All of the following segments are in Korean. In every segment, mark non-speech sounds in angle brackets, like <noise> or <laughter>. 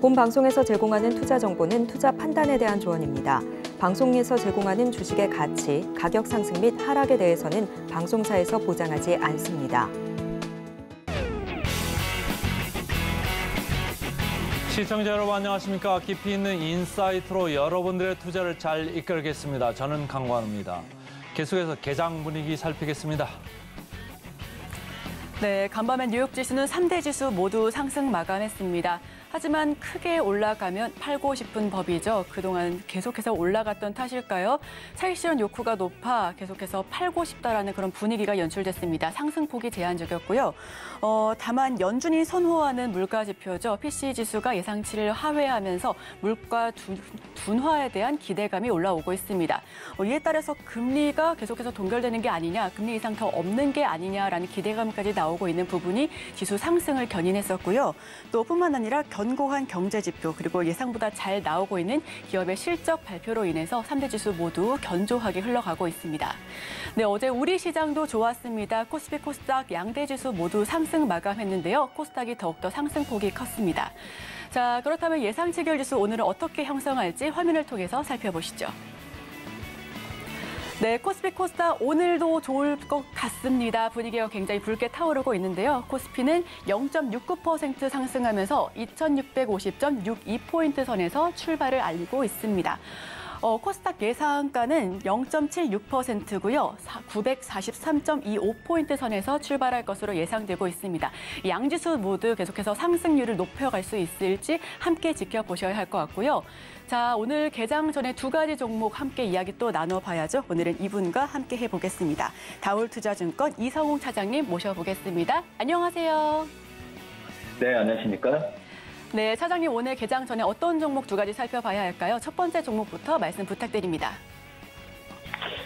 본 방송에서 제공하는 투자 정보는 투자 판단에 대한 조언입니다. 방송에서 제공하는 주식의 가치, 가격 상승 및 하락에 대해서는 방송사에서 보장하지 않습니다. 시청자 여러분 안녕하십니까? 깊이 있는 인사이트로 여러분들의 투자를 잘 이끌겠습니다. 저는 강관우입니다. 계속해서 개장 분위기 살피겠습니다. 네, 간밤에 뉴욕 지수는 3대 지수 모두 상승 마감했습니다. 하지만 크게 올라가면 팔고 싶은 법이죠. 그동안 계속해서 올라갔던 탓일까요? 차익 실현 욕구가 높아 계속해서 팔고 싶다라는 그런 분위기가 연출됐습니다. 상승폭이 제한적이었고요. 어, 다만 연준이 선호하는 물가 지표죠. PC 지수가 예상치를 하회하면서 물가 둔화에 대한 기대감이 올라오고 있습니다. 어, 이에 따라서 금리가 계속해서 동결되는 게 아니냐, 금리 이상 더 없는 게 아니냐라는 기대감까지 나오고 있는 부분이 지수 상승을 견인했었고요. 또 뿐만 아니라 견고한 경제 지표 그리고 예상보다 잘 나오고 있는 기업의 실적 발표로 인해서 3대 지수 모두 견조하게 흘러가고 있습니다. 네, 어제 우리 시장도 좋았습니다. 코스피 코스닥 양대 지수 모두 상승 마감했는데요. 코스닥이 더욱더 상승폭이 컸습니다. 자, 그렇다면 예상 체결 지수 오늘은 어떻게 형성할지 화면을 통해서 살펴보시죠. 네, 코스피 코스닥 오늘도 좋을 것 같습니다. 분위기가 굉장히 붉게 타오르고 있는데요. 코스피는 0.69% 상승하면서 2650.62포인트 선에서 출발을 알리고 있습니다. 어, 코스닥 예상가는 0.76%고요. 943.25포인트 선에서 출발할 것으로 예상되고 있습니다. 양지수 모두 계속해서 상승률을 높여갈 수 있을지 함께 지켜보셔야 할 것 같고요. 자, 오늘 개장 전에 두 가지 종목 함께 이야기 또 나눠봐야죠. 오늘은 이분과 함께 해보겠습니다. 다울투자증권 이성웅 차장님 모셔보겠습니다. 안녕하세요. 네, 안녕하십니까? 네, 차장님 오늘 개장 전에 어떤 종목 두 가지 살펴봐야 할까요? 첫 번째 종목부터 말씀 부탁드립니다.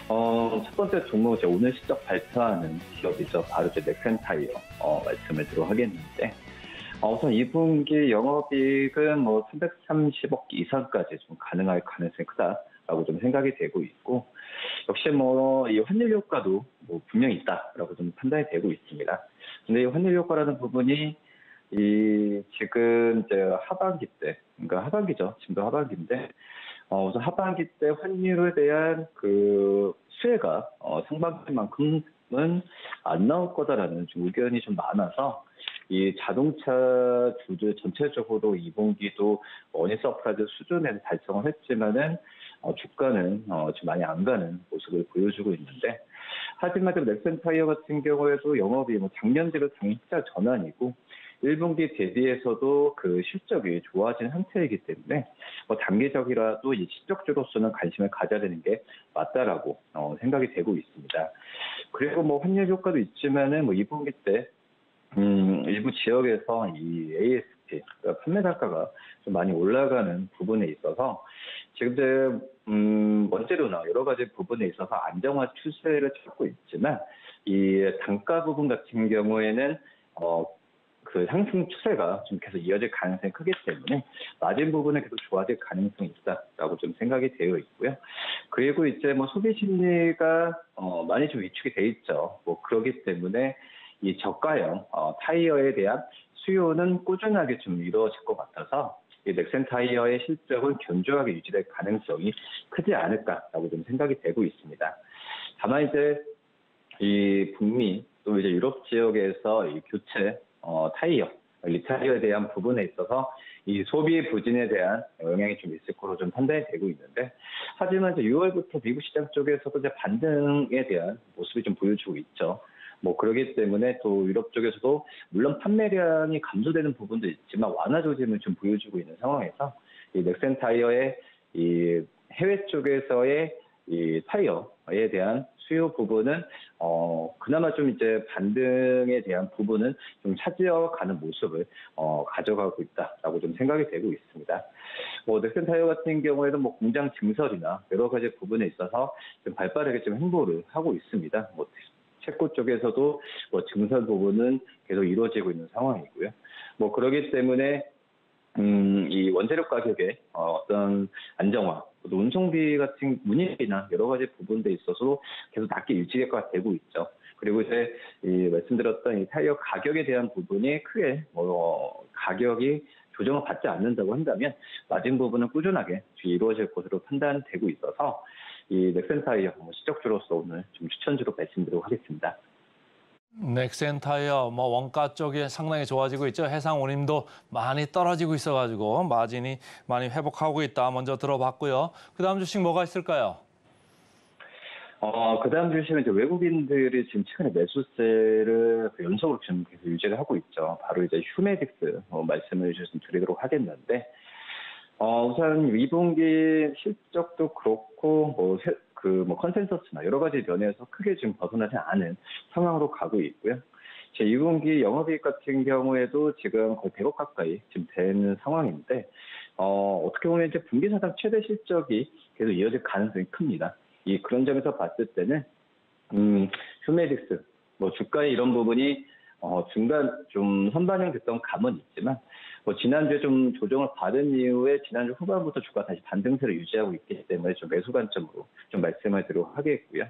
어, 첫 번째 종목은 제가 오늘 실적 발표하는 기업이죠. 바로 제 넥센타이어 어, 말씀을 드려 하겠는데 어, 우선 2분기 영업이익은 뭐 330억 이상까지 좀 가능할 가능성이 크다라고 좀 생각이 되고 있고 역시 뭐 이 환율 효과도 뭐 분명히 있다라고 좀 판단이 되고 있습니다. 근데 이 환율 효과라는 부분이 이 지금 이제 하반기 때, 그러니까 하반기죠. 지금도 하반기인데, 어, 우선 하반기 때 환율에 대한 그 수혜가 어, 상반기만큼은 안 나올 거다라는 좀 의견이 좀 많아서 이 자동차 주주 전체적으로 2분기도 어닝 서프라이즈 수준에서 달성을 했지만은 어, 주가는 어, 지금 많이 안 가는 모습을 보여주고 있는데 하지만 좀 넥센 타이어 같은 경우에도 영업이 뭐 작년 대로 당자 전환이고 1분기 대비해서도 그 실적이 좋아진 상태이기 때문에 뭐 단기적이라도 이 실적주로서는 관심을 가져야 되는 게 맞다라고 어, 생각이 되고 있습니다. 그리고 뭐 환율 효과도 있지만은 뭐 2분기 때 음, 일부 지역에서 이 ASP 그러니까 판매 단가가 좀 많이 올라가는 부분에 있어서 지금 이제 음, 원재료나 여러 가지 부분에 있어서 안정화 추세를 찾고 있지만 이 단가 부분 같은 경우에는 어, 그 상승 추세가 좀 계속 이어질 가능성이 크기 때문에 마진 부분은 계속 좋아질 가능성이 있다라고 좀 생각이 되어 있고요. 그리고 이제 뭐 소비 심리가 어 많이 좀 위축이 돼 있죠. 뭐 그러기 때문에 이 저가형 어 타이어에 대한 수요는 꾸준하게 좀 이루어질 것 같아서 이 넥센 타이어의 실적은 견조하게 유지될 가능성이 크지 않을까라고 좀 생각이 되고 있습니다. 다만 이제 이 북미 또 이제 유럽 지역에서 이 교체 어, 타이어, 리타이어에 대한 부분에 있어서 이 소비 부진에 대한 영향이 좀 있을 거로 좀 판단이 되고 있는데 하지만 이제 6월부터 미국 시장 쪽에서도 이제 반등에 대한 모습이 좀 보여주고 있죠. 뭐 그러기 때문에 또 유럽 쪽에서도 물론 판매량이 감소되는 부분도 있지만 완화 조짐을 좀 보여주고 있는 상황에서 이 넥센 타이어의 이 해외 쪽에서의 이 타이어에 대한 수요 부분은 어 그나마 좀 이제 반등에 대한 부분은 좀 차지어 가는 모습을 어 가져가고 있다라고 좀 생각이 되고 있습니다. 뭐 넥센 타이어 같은 경우에는 뭐 공장 증설이나 여러 가지 부분에 있어서 좀 발빠르게 좀 행보를 하고 있습니다. 뭐 체코 쪽에서도 뭐 증설 부분은 계속 이루어지고 있는 상황이고요. 뭐 그러기 때문에 음, 이 원재료 가격의 어, 어떤 안정화, 또 운송비 같은 문의비나 여러 가지 부분에 있어서 계속 낮게 유지가 되고 있죠. 그리고 이제 이 말씀드렸던 이 타이어 가격에 대한 부분이 크게 뭐 가격이 조정을 받지 않는다고 한다면 마진 부분은 꾸준하게 이루어질 것으로 판단되고 있어서 이 넥센 타이어 뭐 시적주로서 오늘 좀 추천주로 말씀드리도록 하겠습니다. 넥센타이어 뭐 원가 쪽이 상당히 좋아지고 있죠. 해상 운임도 많이 떨어지고 있어가지고 마진이 많이 회복하고 있다. 먼저 들어봤고요. 그다음 주식 뭐가 있을까요? 어, 그 다음 주식은 이제 외국인들이 지금 최근에 매수세를 그 연속으로 지금 계속 유지를 하고 있죠. 바로 이제 휴메딕스 어, 말씀을 좀 드리도록 하겠는데, 어, 우선 2분기 실적도 그렇고, 뭐, 그, 뭐, 컨센서스나 여러 가지 면에서 크게 지금 벗어나지 않은 상황으로 가고 있고요. 제 2분기 영업이익 같은 경우에도 지금 거의 100억 가까이 지금 되는 상황인데, 어, 어떻게 보면 이제 분기 사상 최대 실적이 계속 이어질 가능성이 큽니다. 이 그런 점에서 봤을 때는 음, 휴메딕스 뭐 주가의 이런 부분이 어, 중간 좀 선반영 됐던 감은 있지만 뭐 지난주에 좀 조정을 받은 이후에 지난주 후반부터 주가 다시 반등세를 유지하고 있기 때문에 좀 매수 관점으로 좀 말씀을 드리도록 하겠고요.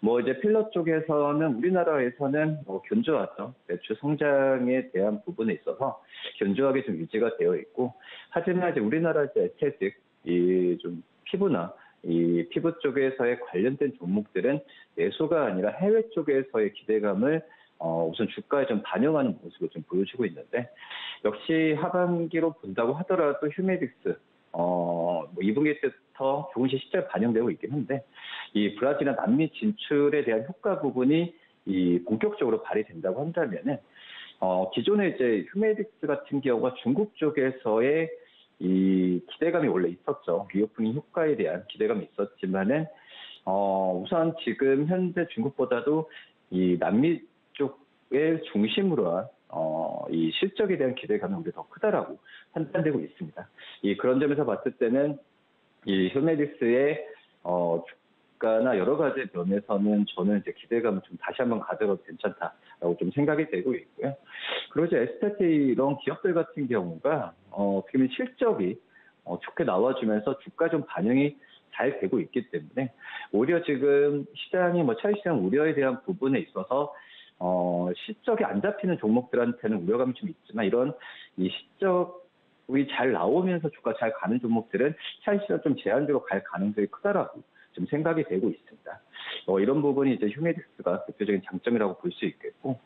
뭐 이제 필러 쪽에서는 우리나라에서는 뭐 견조하죠. 매출 성장에 대한 부분에 있어서 견조하게 좀 유지가 되어 있고 하지만 이제 우리나라 이제 에스테틱 이좀 피부나 이 피부 쪽에서의 관련된 종목들은 내수가 아니라 해외 쪽에서의 기대감을 어, 우선 주가에 좀 반영하는 모습을 좀 보여주고 있는데 역시 하반기로 본다고 하더라도 휴메딕스 어, 뭐 2분기 때부터 조금씩 시장에 반영되고 있긴 한데 이 브라질이나 남미 진출에 대한 효과 부분이 이 본격적으로 발휘된다고 한다면은 어, 기존에 이제 휴메딕스 같은 경우가 중국 쪽에서의 이 기대감이 원래 있었죠. 리오프닝 효과에 대한 기대감이 있었지만은 어, 우선 지금 현재 중국보다도 이 남미 쪽을 중심으로 한 어, 이 실적에 대한 기대감이 오히려 더 크다라고 판단되고 있습니다. 이 그런 점에서 봤을 때는 이 휴메디스의 어, 주가나 여러 가지 면에서는 저는 이제 기대감을 좀 다시 한번 가져도 괜찮다라고 좀 생각이 되고 있고요. 이제 에스테티 이런 기업들 같은 경우가 어, 어떻게 보면 실적이 어, 좋게 나와주면서 주가 좀 반영이 잘 되고 있기 때문에 오히려 지금 시장이 뭐 차익 시장 우려에 대한 부분에 있어서 어, 실적이 안 잡히는 종목들한테는 우려감이 좀 있지만 이런 이 실적이 잘 나오면서 주가 잘 가는 종목들은 차익 시장 좀 제한적으로 갈 가능성이 크다라고 좀 생각이 되고 있습니다. 어, 이런 부분이 이제 휴메딕스가 대표적인 장점이라고 볼 수 있겠고,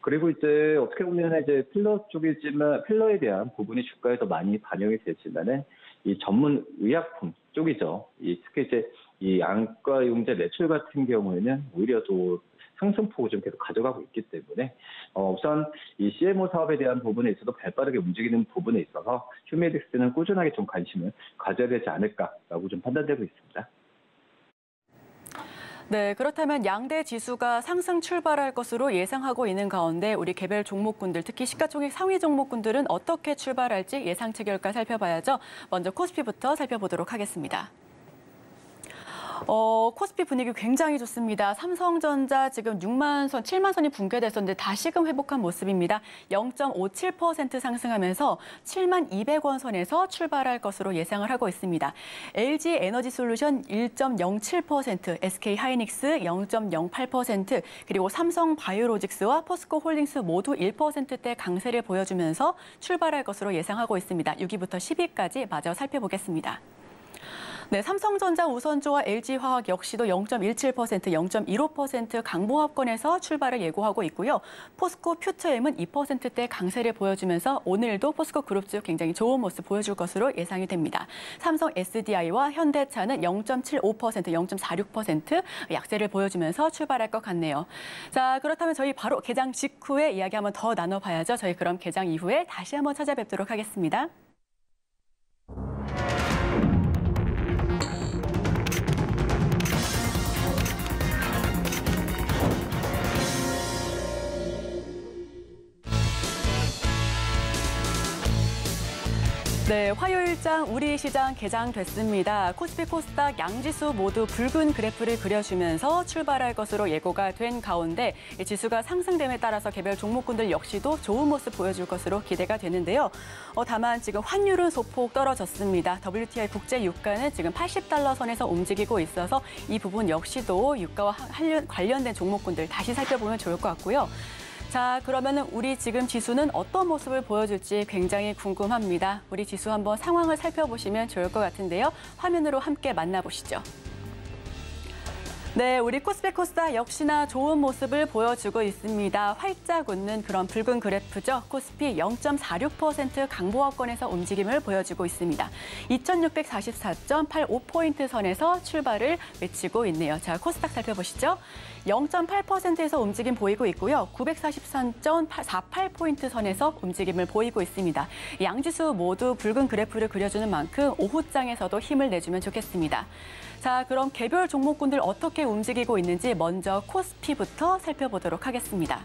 그리고 이제 어떻게 보면 이제 필러 쪽이지만 필러에 대한 부분이 주가에 더 많이 반영이 되지만은 이 전문 의약품 쪽이죠. 이 특히 이제 이 안과 용제 매출 같은 경우에는 오히려 또 상승폭을 좀 계속 가져가고 있기 때문에 어, 우선 이 CMO 사업에 대한 부분에 있어서 발빠르게 움직이는 부분에 있어서 휴메딕스는 꾸준하게 좀 관심을 가져야 되지 않을까라고 좀 판단되고 있습니다. 네, 그렇다면 양대 지수가 상승 출발할 것으로 예상하고 있는 가운데 우리 개별 종목군들, 특히 시가총액 상위 종목군들은 어떻게 출발할지 예상치 결과 살펴봐야죠. 먼저 코스피부터 살펴보도록 하겠습니다. 어, 코스피 분위기 굉장히 좋습니다. 삼성전자 지금 6만 선, 7만 선이 붕괴됐었는데 다시금 회복한 모습입니다. 0.57% 상승하면서 7만 200원 선에서 출발할 것으로 예상을 하고 있습니다. LG 에너지 솔루션 1.07%, SK 하이닉스 0.08%, 그리고 삼성 바이오로직스와 포스코 홀딩스 모두 1%대 강세를 보여주면서 출발할 것으로 예상하고 있습니다. 6위부터 10위까지 마저 살펴보겠습니다. 네, 삼성전자 우선조와 LG화학 역시도 0.17%, 0.15% 강보합권에서 출발을 예고하고 있고요. 포스코 퓨처엠은 2%대 강세를 보여주면서 오늘도 포스코 그룹주 굉장히 좋은 모습 보여줄 것으로 예상이 됩니다. 삼성 SDI와 현대차는 0.75%, 0.46% 약세를 보여주면서 출발할 것 같네요. 자, 그렇다면 저희 바로 개장 직후에 이야기 한번 더 나눠봐야죠. 저희 그럼 개장 이후에 다시 한번 찾아뵙도록 하겠습니다. 네, 화요일장 우리 시장 개장됐습니다. 코스피 코스닥 양지수 모두 붉은 그래프를 그려주면서 출발할 것으로 예고가 된 가운데 지수가 상승됨에 따라서 개별 종목군들 역시도 좋은 모습 보여줄 것으로 기대가 되는데요. 어, 다만 지금 환율은 소폭 떨어졌습니다. WTI 국제 유가는 지금 80달러 선에서 움직이고 있어서 이 부분 역시도 유가와 관련된 종목군들 다시 살펴보면 좋을 것 같고요. 자, 그러면 우리 지금 지수는 어떤 모습을 보여줄지 굉장히 궁금합니다. 우리 지수 한번 상황을 살펴보시면 좋을 것 같은데요. 화면으로 함께 만나보시죠. 네, 우리 코스피 코스닥 역시나 좋은 모습을 보여주고 있습니다. 활짝 웃는 그런 붉은 그래프죠. 코스피 0.46% 강보합권에서 움직임을 보여주고 있습니다. 2644.85포인트 선에서 출발을 외치고 있네요. 자, 코스닥 살펴보시죠. 0.8%에서 움직임 보이고 있고요. 943.48포인트 선에서 움직임을 보이고 있습니다. 양지수 모두 붉은 그래프를 그려주는 만큼 오후장에서도 힘을 내주면 좋겠습니다. 자, 그럼 개별 종목군들 어떻게 움직이고 있는지 먼저 코스피부터 살펴보도록 하겠습니다.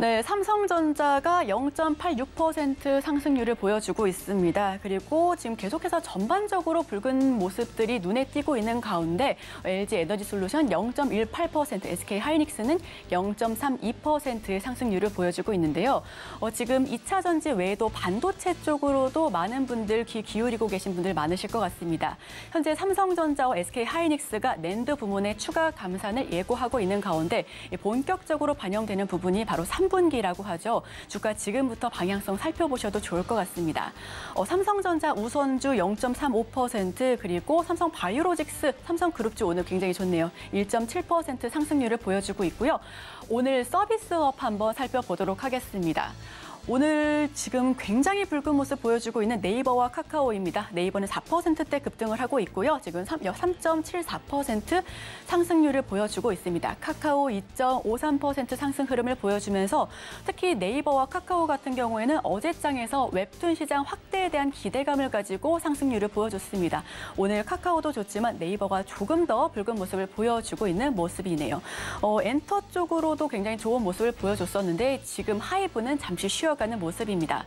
네, 삼성전자가 0.86% 상승률을 보여주고 있습니다. 그리고 지금 계속해서 전반적으로 붉은 모습들이 눈에 띄고 있는 가운데 LG 에너지 솔루션 0.18%, SK 하이닉스는 0.32%의 상승률을 보여주고 있는데요. 어, 지금 2차 전지 외에도 반도체 쪽으로도 많은 분들 귀 기울이고 계신 분들 많으실 것 같습니다. 현재 삼성전자와 SK 하이닉스가 낸드 부문의 추가 감산을 예고하고 있는 가운데 본격적으로 반영되는 부분이 바로 3 분기라고 하죠. 주가 지금부터 방향성 살펴보셔도 좋을 것 같습니다. 어, 삼성전자 우선주 0.35% 그리고 삼성 바이오로직스, 삼성그룹주 오늘 굉장히 좋네요. 1.7% 상승률을 보여주고 있고요. 오늘 서비스업 한번 살펴보도록 하겠습니다. 오늘 지금 굉장히 붉은 모습 보여주고 있는 네이버와 카카오입니다. 네이버는 4%대 급등을 하고 있고요. 지금 3.74% 상승률을 보여주고 있습니다. 카카오 2.53% 상승 흐름을 보여주면서 특히 네이버와 카카오 같은 경우에는 어제장에서 웹툰 시장 확대에 대한 기대감을 가지고 상승률을 보여줬습니다. 오늘 카카오도 좋지만 네이버가 조금 더 붉은 모습을 보여주고 있는 모습이네요. 어, 엔터 쪽으로도 굉장히 좋은 모습을 보여줬었는데 지금 하이브는 잠시 쉬어 가는 모습입니다.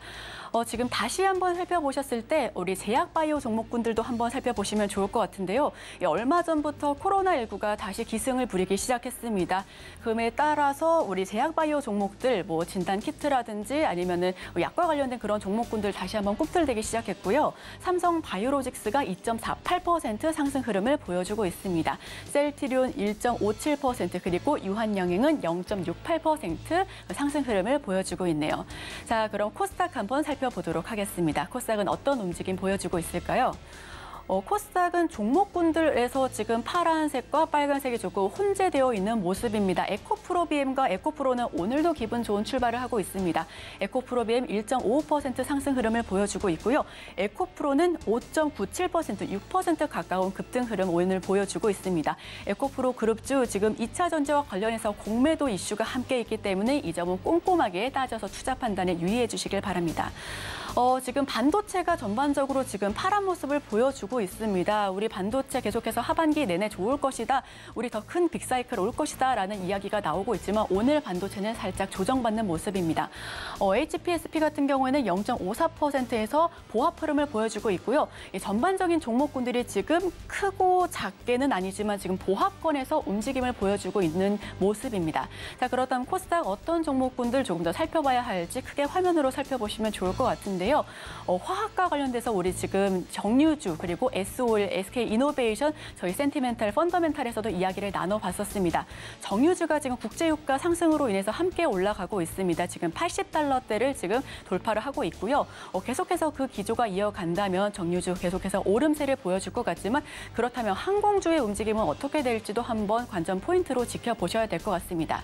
어, 지금 다시 한번 살펴보셨을 때 우리 제약바이오 종목군들도 한번 살펴보시면 좋을 것 같은데요. 예, 얼마 전부터 코로나19가 다시 기승을 부리기 시작했습니다. 그에 따라서 우리 제약바이오 종목들 뭐 진단 키트라든지 아니면은 뭐 약과 관련된 그런 종목군들 다시 한번 꿈틀대기 시작했고요. 삼성 바이오로직스가 2.48% 상승 흐름을 보여주고 있습니다. 셀트리온 1.57% 그리고 유한영행은 0.68% 상승 흐름을 보여주고 있네요. 자, 그럼 코스닥 한번 살펴 살펴보도록 하겠습니다. 코스닥은 어떤 움직임 보여주고 있을까요? 어, 코스닥은 종목군들에서 지금 파란색과 빨간색이 조금 혼재되어 있는 모습입니다. 에코프로비엠과 에코프로는 오늘도 기분 좋은 출발을 하고 있습니다. 에코프로비엠 1.55% 상승 흐름을 보여주고 있고요. 에코프로는 5.97%, 6% 가까운 급등 흐름 오늘 보여주고 있습니다. 에코프로 그룹주 지금 2차 전지와 관련해서 공매도 이슈가 함께 있기 때문에 이 점은 꼼꼼하게 따져서 투자 판단에 유의해 주시길 바랍니다. 어, 지금 반도체가 전반적으로 지금 파란 모습을 보여주고 있습니다. 우리 반도체 계속해서 하반기 내내 좋을 것이다. 우리 더 큰 빅사이클 올 것이다 라는 이야기가 나오고 있지만 오늘 반도체는 살짝 조정받는 모습입니다. 어, HPSP 같은 경우에는 0.54%에서 보합 흐름을 보여주고 있고요. 이 전반적인 종목군들이 지금 크고 작게는 아니지만 지금 보합권에서 움직임을 보여주고 있는 모습입니다. 자, 그렇다면 코스닥 어떤 종목군들 조금 더 살펴봐야 할지 크게 화면으로 살펴보시면 좋을 것 같은데 요. 어, 화학과 관련돼서 우리 지금 정유주 그리고 SOL, SK 이노베이션 저희 센티멘탈 펀더멘탈에서도 이야기를 나눠봤었습니다. 정유주가 지금 국제유가 상승으로 인해서 함께 올라가고 있습니다. 지금 80달러대를 지금 돌파를 하고 있고요. 어, 계속해서 그 기조가 이어간다면 정유주 계속해서 오름세를 보여줄 것 같지만 그렇다면 항공주의 움직임은 어떻게 될지도 한번 관전 포인트로 지켜보셔야 될 것 같습니다.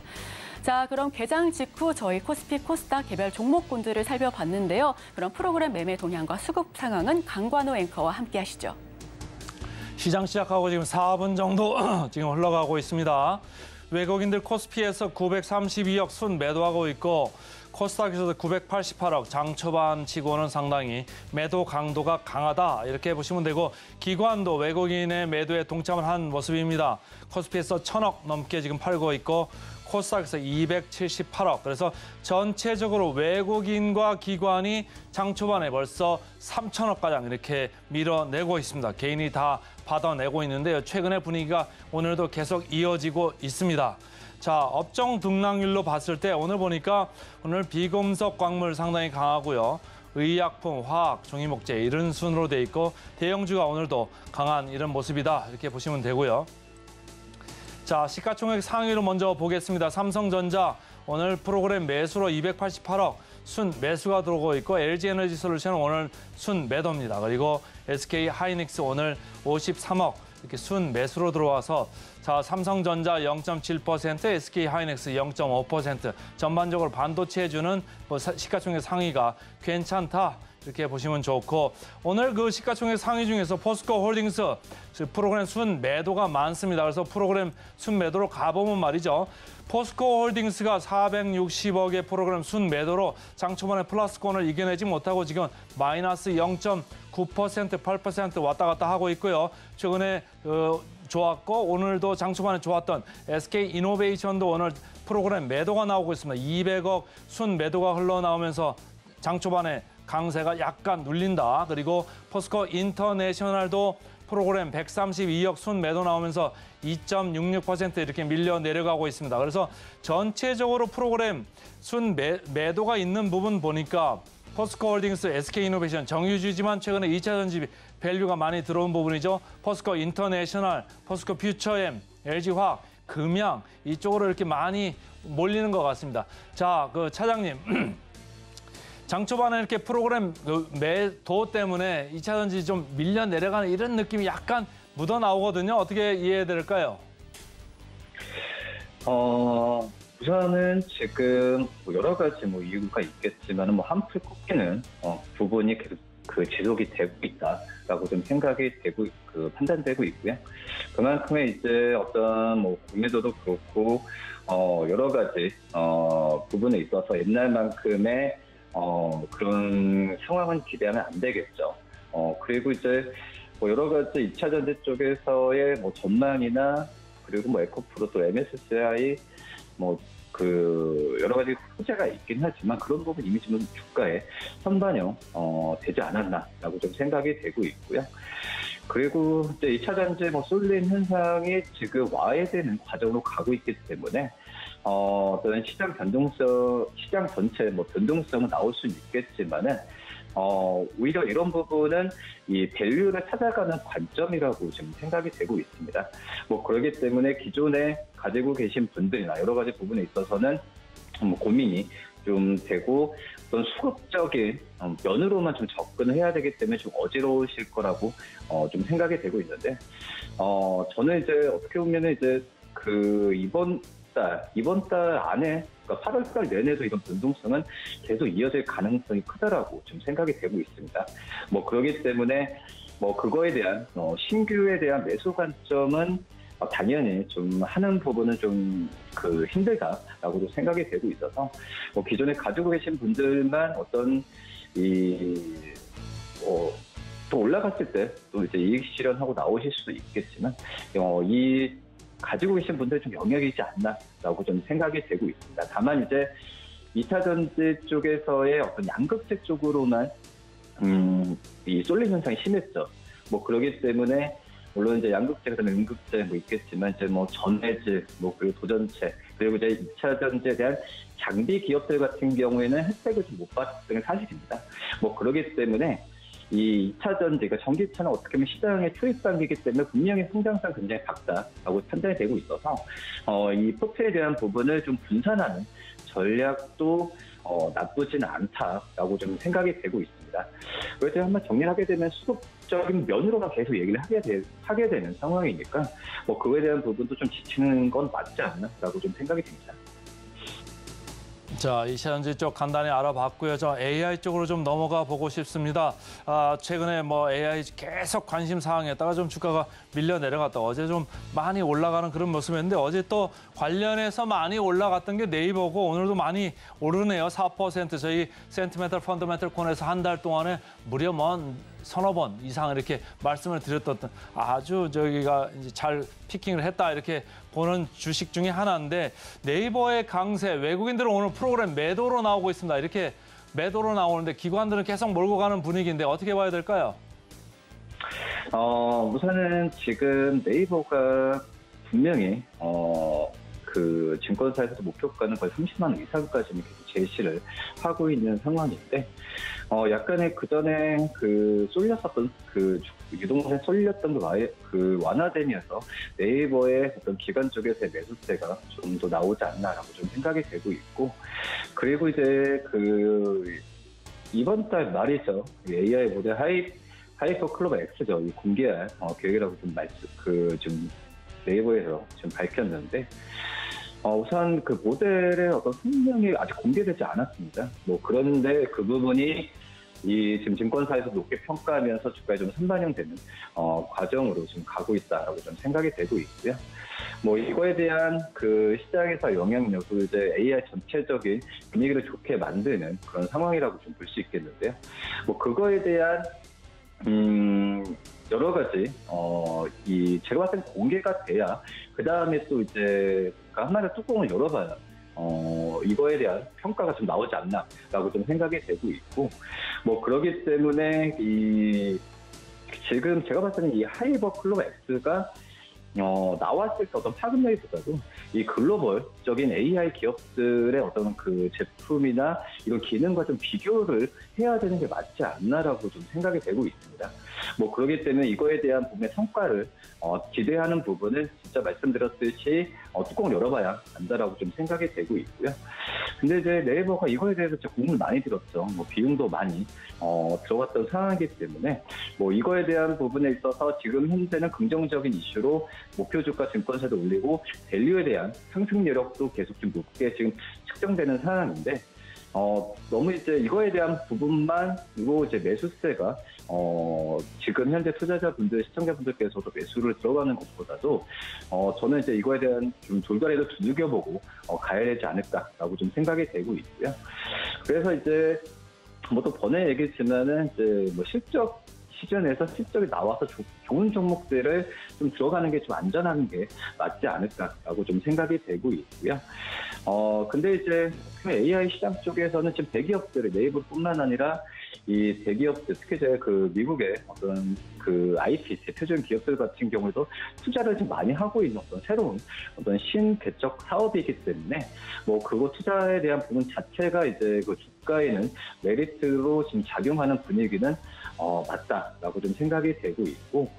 자, 그럼 개장 직후 저희 코스피 코스닥 개별 종목군들을 살펴봤는데요. 그럼 프로그램 매매 동향과 수급 상황은 강관호 앵커와 함께 하시죠. 시장 시작하고 지금 4분 정도 <clears throat> 지금 흘러가고 있습니다. 외국인들 코스피에서 932억 순 매도하고 있고 코스닥에서도 988억 장 초반 치고는 상당히 매도 강도가 강하다 이렇게 보시면 되고 기관도 외국인의 매도에 동참을 한 모습입니다. 코스피에서 천억 넘게 지금 팔고 있고 코스닥에서 278억. 그래서 전체적으로 외국인과 기관이 장 초반에 벌써 3천억 가량 이렇게 밀어내고 있습니다. 개인이 다 받아내고 있는데요. 최근의 분위기가 오늘도 계속 이어지고 있습니다. 자, 업종 등락률로 봤을 때 오늘 보니까 오늘 비금속 광물 상당히 강하고요. 의약품, 화학, 종이목재 이런 순으로 돼 있고 대형주가 오늘도 강한 이런 모습이다 이렇게 보시면 되고요. 자, 시가총액 상위로 먼저 보겠습니다. 삼성전자 오늘 프로그램 매수로 288억 순 매수가 들어오고 있고 LG에너지 솔루션은 오늘 순 매도입니다. 그리고 SK 하이닉스 오늘 53억 이렇게 순 매수로 들어와서 자 삼성전자 0.7%, SK 하이닉스 0.5% 전반적으로 반도체 해주는 뭐 사- 시가총액 상위가 괜찮다. 이렇게 보시면 좋고 오늘 그 시가총액 상위 중에서 포스코 홀딩스 그 프로그램 순 매도가 많습니다. 그래서 프로그램 순 매도로 가보면 말이죠. 포스코 홀딩스가 460억의 프로그램 순 매도로 장 초반에 플러스권을 이겨내지 못하고 지금 마이너스 0.9% 8% 왔다 갔다 하고 있고요. 최근에 어, 좋았고 오늘도 장 초반에 좋았던 SK 이노베이션도 오늘 프로그램 매도가 나오고 있습니다. 200억 순 매도가 흘러나오면서 장 초반에 강세가 약간 눌린다. 그리고 포스코 인터내셔널도 프로그램 132억 순 매도 나오면서 2.66% 이렇게 밀려 내려가고 있습니다. 그래서 전체적으로 프로그램 순 매, 매도가 있는 부분 보니까 포스코 홀딩스, SK 이노베이션 정유주지만 최근에 2차 전지 밸류가 많이 들어온 부분이죠. 포스코 인터내셔널, 포스코 퓨처엠, LG화학, 금양 이쪽으로 이렇게 많이 몰리는 것 같습니다. 자, 그 차장님. <clears throat> 장 초반에 이렇게 프로그램 그 매도 때문에 2차 전지 좀 밀려 내려가는 이런 느낌이 약간 묻어 나오거든요. 어떻게 이해해야 될까요? 어, 우선은 지금 뭐 여러 가지 뭐 이유가 있겠지만 뭐 한풀 꺾이는 어, 부분이 계속 그 지속이 되고 있다라고 좀 생각이 되고 그 판단되고 있고요. 그만큼의 이제 어떤 뭐 공매도도 그렇고 어, 여러 가지 어, 부분에 있어서 옛날만큼의 어, 그런 상황은 기대하면 안 되겠죠. 어, 그리고 이제 뭐 여러 가지 2차 전지 쪽에서의 뭐 전망이나 그리고 뭐 에코프로 또 MSCI 뭐 그 여러 가지 호재가 있긴 하지만 그런 부분 이미 지금 주가에 선반영 어, 되지 않았나라고 좀 생각이 되고 있고요. 그리고 이제 2차 전지 뭐 쏠림 현상이 지금 와야 되는 과정으로 가고 있기 때문에 어, 어떤 시장 변동성, 시장 전체 뭐 변동성은 나올 수 있겠지만은 어, 오히려 이런 부분은 이 밸류를 찾아가는 관점이라고 지금 생각이 되고 있습니다. 뭐 그렇기 때문에 기존에 가지고 계신 분들이나 여러 가지 부분에 있어서는 뭐 고민이 좀 되고 어떤 수급적인 어, 면으로만 좀 접근을 해야 되기 때문에 좀 어지러우실 거라고 어, 좀 생각이 되고 있는데 어, 저는 이제 어떻게 보면은 이제 그 이번 달 이번 달 안에 그러니까 8월 달 내내도 이런 변동성은 계속 이어질 가능성이 크다라고 좀 생각이 되고 있습니다. 뭐 그렇기 때문에 뭐 그거에 대한 어, 신규에 대한 매수 관점은 어, 당연히 좀 하는 부분은 좀 그 힘들다라고도 생각이 되고 있어서 뭐 기존에 가지고 계신 분들만 어떤 이 어, 또 올라갔을 때 또 이제 이익 실현하고 나오실 수도 있겠지만 어, 이 가지고 계신 분들 좀 영역이지 않나라고 좀 생각이 되고 있습니다. 다만 이제 2차 전지 쪽에서의 어떤 양극재 쪽으로만 음, 이 쏠림 현상이 심했죠. 뭐 그러기 때문에 물론 이제 양극재 그다음에 음극재 뭐 있겠지만 이제 뭐 전해질 뭐 그리고 도전체 그리고 이제 2차 전지에 대한 장비 기업들 같은 경우에는 혜택을 좀 못 받는 게 사실입니다. 뭐 그러기 때문에 이 2차 전지, 그러니까 전기차는 어떻게 보면 시장의 초입 단계이기 때문에 분명히 성장성 굉장히 작다라고 판단이 되고 있어서 어, 이 포트에 대한 부분을 좀 분산하는 전략도 어, 나쁘지는 않다라고 좀 생각이 되고 있습니다. 그래서 한번 정리하게 되면 수급적인 면으로만 계속 얘기를 하게, 되, 하게 되는 상황이니까 뭐 그거에 대한 부분도 좀 지치는 건 맞지 않나라고 좀 생각이 듭니다. 자, 이시전지 쪽 간단히 알아봤고요. 저 AI 쪽으로 좀 넘어가 보고 싶습니다. 아, 최근에 뭐 AI 계속 관심 사항에다가 좀 주가가 밀려 내려갔다. 어제 좀 많이 올라가는 그런 모습이었는데 어제 또 관련해서 많이 올라갔던 게 네이버고 오늘도 많이 오르네요. 4% 저희 센티멘탈 펀더멘탈 콘에서 한 달 동안에 무려 먼 서너 번 이상 이렇게 말씀을 드렸던 아주 저기가 이제 잘 피킹을 했다 이렇게 보는 주식 중에 하나인데 네이버의 강세 외국인들은 오늘 프로그램 매도로 나오고 있습니다. 이렇게 매도로 나오는데 기관들은 계속 몰고 가는 분위기인데 어떻게 봐야 될까요? 어, 우선은 지금 네이버가 분명히 어, 그 증권사에서도 목표가는 거의 30만 원 이상까지는 계속 제시를 하고 있는 상황인데 어 약간의 그 전에 그 쏠렸었던 그 유동성에 쏠렸던 그, 그 완화되면서 네이버의 어떤 기관 쪽에서의 매수세가 좀 더 나오지 않나라고 좀 생각이 되고 있고 그리고 이제 그 이번 달 말이죠 그 AI 모델 하이 하이퍼 클로버 X죠 이 공개할 어, 계획이라고 좀 말씀 그좀 네이버에서 지금 밝혔는데 어, 우선 그 모델의 어떤 성능이 아직 공개되지 않았습니다. 뭐 그런데 그 부분이 이 지금 증권사에서 높게 평가하면서 주가에 좀 선반영되는 어, 과정으로 지금 가고 있다라고 좀 생각이 되고 있고요. 뭐 이거에 대한 그 시장에서 영향력을 이제 AI 전체적인 분위기를 좋게 만드는 그런 상황이라고 좀 볼 수 있겠는데요. 뭐 그거에 대한 음 여러 가지 어 이 제가 봤을 때 공개가 돼야 그 다음에 또 이제 그 하나의 뚜껑을 열어봐야 어, 이거에 대한 평가가 좀 나오지 않나라고 좀 생각이 되고 있고, 뭐, 그러기 때문에, 이, 지금 제가 봤을 때는 이 하이버 클로버 X가 어, 나왔을 때 어떤 파급력보다도 이 글로벌적인 AI 기업들의 어떤 그 제품이나 이런 기능과 좀 비교를 해야 되는 게 맞지 않나라고 좀 생각이 되고 있습니다. 뭐 그렇기 때문에 이거에 대한 부분의 성과를 어, 기대하는 부분은 진짜 말씀드렸듯이 어, 뚜껑을 열어봐야 안다라고 좀 생각이 되고 있고요. 근데 이제 네이버가 이거에 대해서 진짜 공을 많이 들었죠. 뭐 비용도 많이 어, 들어갔던 상황이기 때문에 뭐 이거에 대한 부분에 있어서 지금 현재는 긍정적인 이슈로 목표 주가 증권사도 올리고 밸류에 대한 상승 여력도 계속 좀 높게 지금 측정되는 상황인데 어, 너무 이제 이거에 대한 부분만 그리고 이제 매수세가 어, 지금 현재 투자자분들, 시청자분들께서도 매수를 들어가는 것보다도 어, 저는 이제 이거에 대한 좀 돌가리를 두들겨보고 어, 가야 되지 않을까라고 좀 생각이 되고 있고요. 그래서 이제 뭐 또 번외 얘기지만은 이제 뭐 실적 시즌에서 실적이 나와서 조, 좋은 종목들을 좀 들어가는 게 좀 안전한 게 맞지 않을까라고 좀 생각이 되고 있고요. 어, 근데 이제 그 AI 시장 쪽에서는 지금 대기업들의 네이버뿐만 아니라 이 대기업들, 특히 이제 그 미국의 어떤 그 IT 대표적인 기업들 같은 경우에도 투자를 좀 많이 하고 있는 어떤 새로운 어떤 신대적 사업이기 때문에 뭐 그거 투자에 대한 부분 자체가 이제 그 주가에는 메리트로 지금 작용하는 분위기는 어, 맞다라고 좀 생각이 되고 있고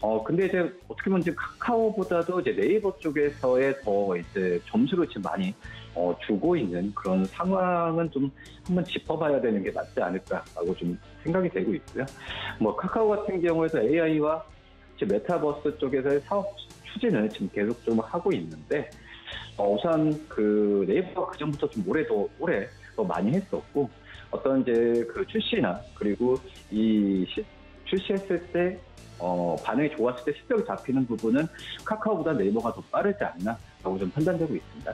어, 근데 이제 어떻게 보면 이제 카카오보다도 이제 네이버 쪽에서의 더 이제 점수를 지금 많이 어, 주고 있는 그런 상황은 좀 한번 짚어봐야 되는 게 맞지 않을까라고 좀 생각이 되고 있고요. 뭐 카카오 같은 경우에도 AI와 메타버스 쪽에서의 사업 추진을 지금 계속 좀 하고 있는데 어, 우선 그 네이버가 그 전부터 좀더 올해 더 많이 했었고 어떤 이제 그 출시나 그리고 이 시, 출시했을 때 어, 반응이 좋았을 때 실적이 잡히는 부분은 카카오보다 네이버가 더 빠르지 않나라고 좀 판단되고 있습니다.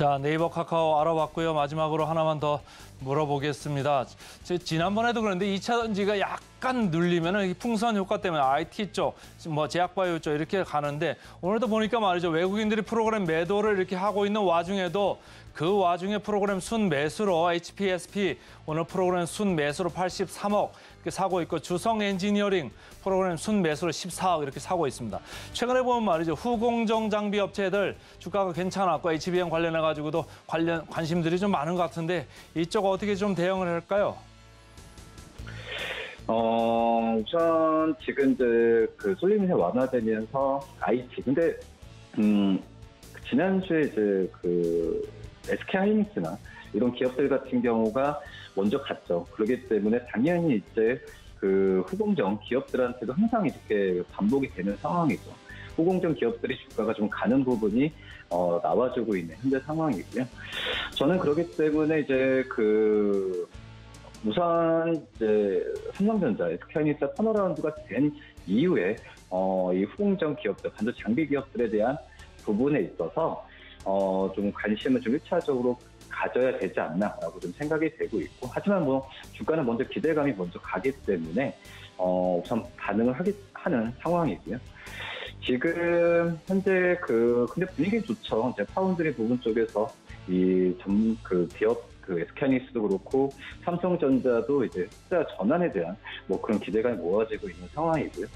자, 네이버 카카오 알아봤고요. 마지막으로 하나만 더 물어보겠습니다. 제 지난번에도 그런데 2차 전지가 약간 눌리면 풍선 효과 때문에 IT 쪽, 뭐 제약바이오 쪽 이렇게 가는데 오늘도 보니까 말이죠. 외국인들이 프로그램 매도를 이렇게 하고 있는 와중에도 그 와중에 프로그램 순 매수로 HPSP 오늘 프로그램 순 매수로 83억 이렇게 사고 있고 주성 엔지니어링 프로그램 순 매수로 14억 이렇게 사고 있습니다. 최근에 보면 말이죠. 후공정 장비 업체들 주가가 괜찮았고 HBM 관련해 가지고도 관련 관심들이 좀 많은 것 같은데 이쪽 어떻게 좀 대응을 할까요? 어, 우선 지금 이제 그 쏠림이 완화되면서 IT 근데 음 지난주에 이제 그 SK 하이닉스나 이런 기업들 같은 경우가 먼저 갔죠. 그렇기 때문에 당연히 이제 그 후공정 기업들한테도 항상 이렇게 반복이 되는 상황이죠. 후공정 기업들이 주가가 좀 가는 부분이 어, 나와주고 있는 현재 상황이고요. 저는 그렇기 때문에 이제 그 우선 이제 삼성전자, SK하이닉스 턴어라운드가 된 이후에 어, 이 후공정 기업들, 반도체 장비 기업들에 대한 부분에 있어서 어, 좀 관심을 좀 1차적으로 가져야 되지 않나라고 좀 생각이 되고 있고 하지만 뭐 주가는 먼저 기대감이 먼저 가기 때문에 어, 우선 반응을 하기, 하는 상황이고요. 지금 현재 그 근데 분위기 좋죠. 이제 파운드리 부분 쪽에서 이전그 기업 그 SK하이닉스도 그렇고 삼성전자도 이제 숫자 전환에 대한 뭐 그런 기대감이 모아지고 있는 상황이고요.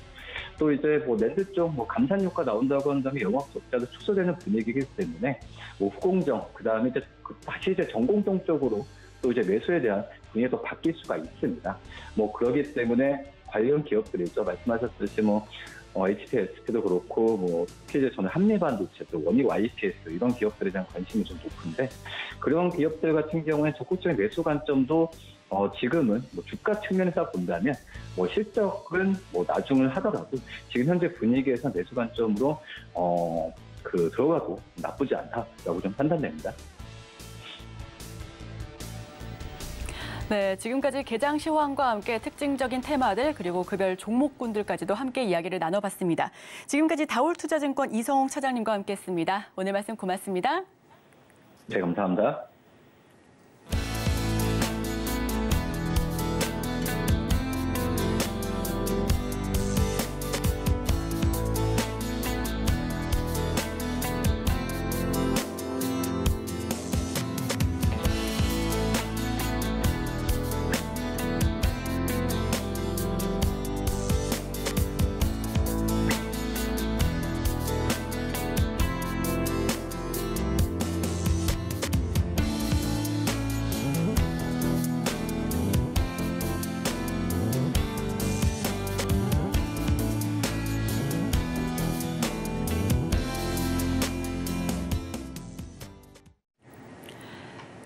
또 이제 뭐 랜드 쪽뭐 감산 효과 나온다고 한다면 영업 적자도 축소되는 분위기이기 때문에 뭐 후공정 그다음에 이제 그 다시 이제 전공정 쪽으로 또 이제 매수에 대한 분위기가 또 바뀔 수가 있습니다. 뭐 그러기 때문에 관련 기업들이죠. 말씀하셨듯이 뭐 어, HTSP도 그렇고 뭐 특히 저는 한미반도체 또 원익 YPS 이런 기업들에 대한 관심이 좀 높은데 그런 기업들 같은 경우에 적극적인 매수 관점도 어, 지금은 뭐 주가 측면에서 본다면 뭐 실적은 뭐 나중을 하더라도 지금 현재 분위기에서 매수 관점으로 어, 그 들어가도 나쁘지 않다라고 좀 판단됩니다. 네, 지금까지 개장 시황과 함께 특징적인 테마들 그리고 그별 종목군들까지도 함께 이야기를 나눠봤습니다. 지금까지 다올투자증권 이성홍 차장님과 함께했습니다. 오늘 말씀 고맙습니다. 네, 감사합니다.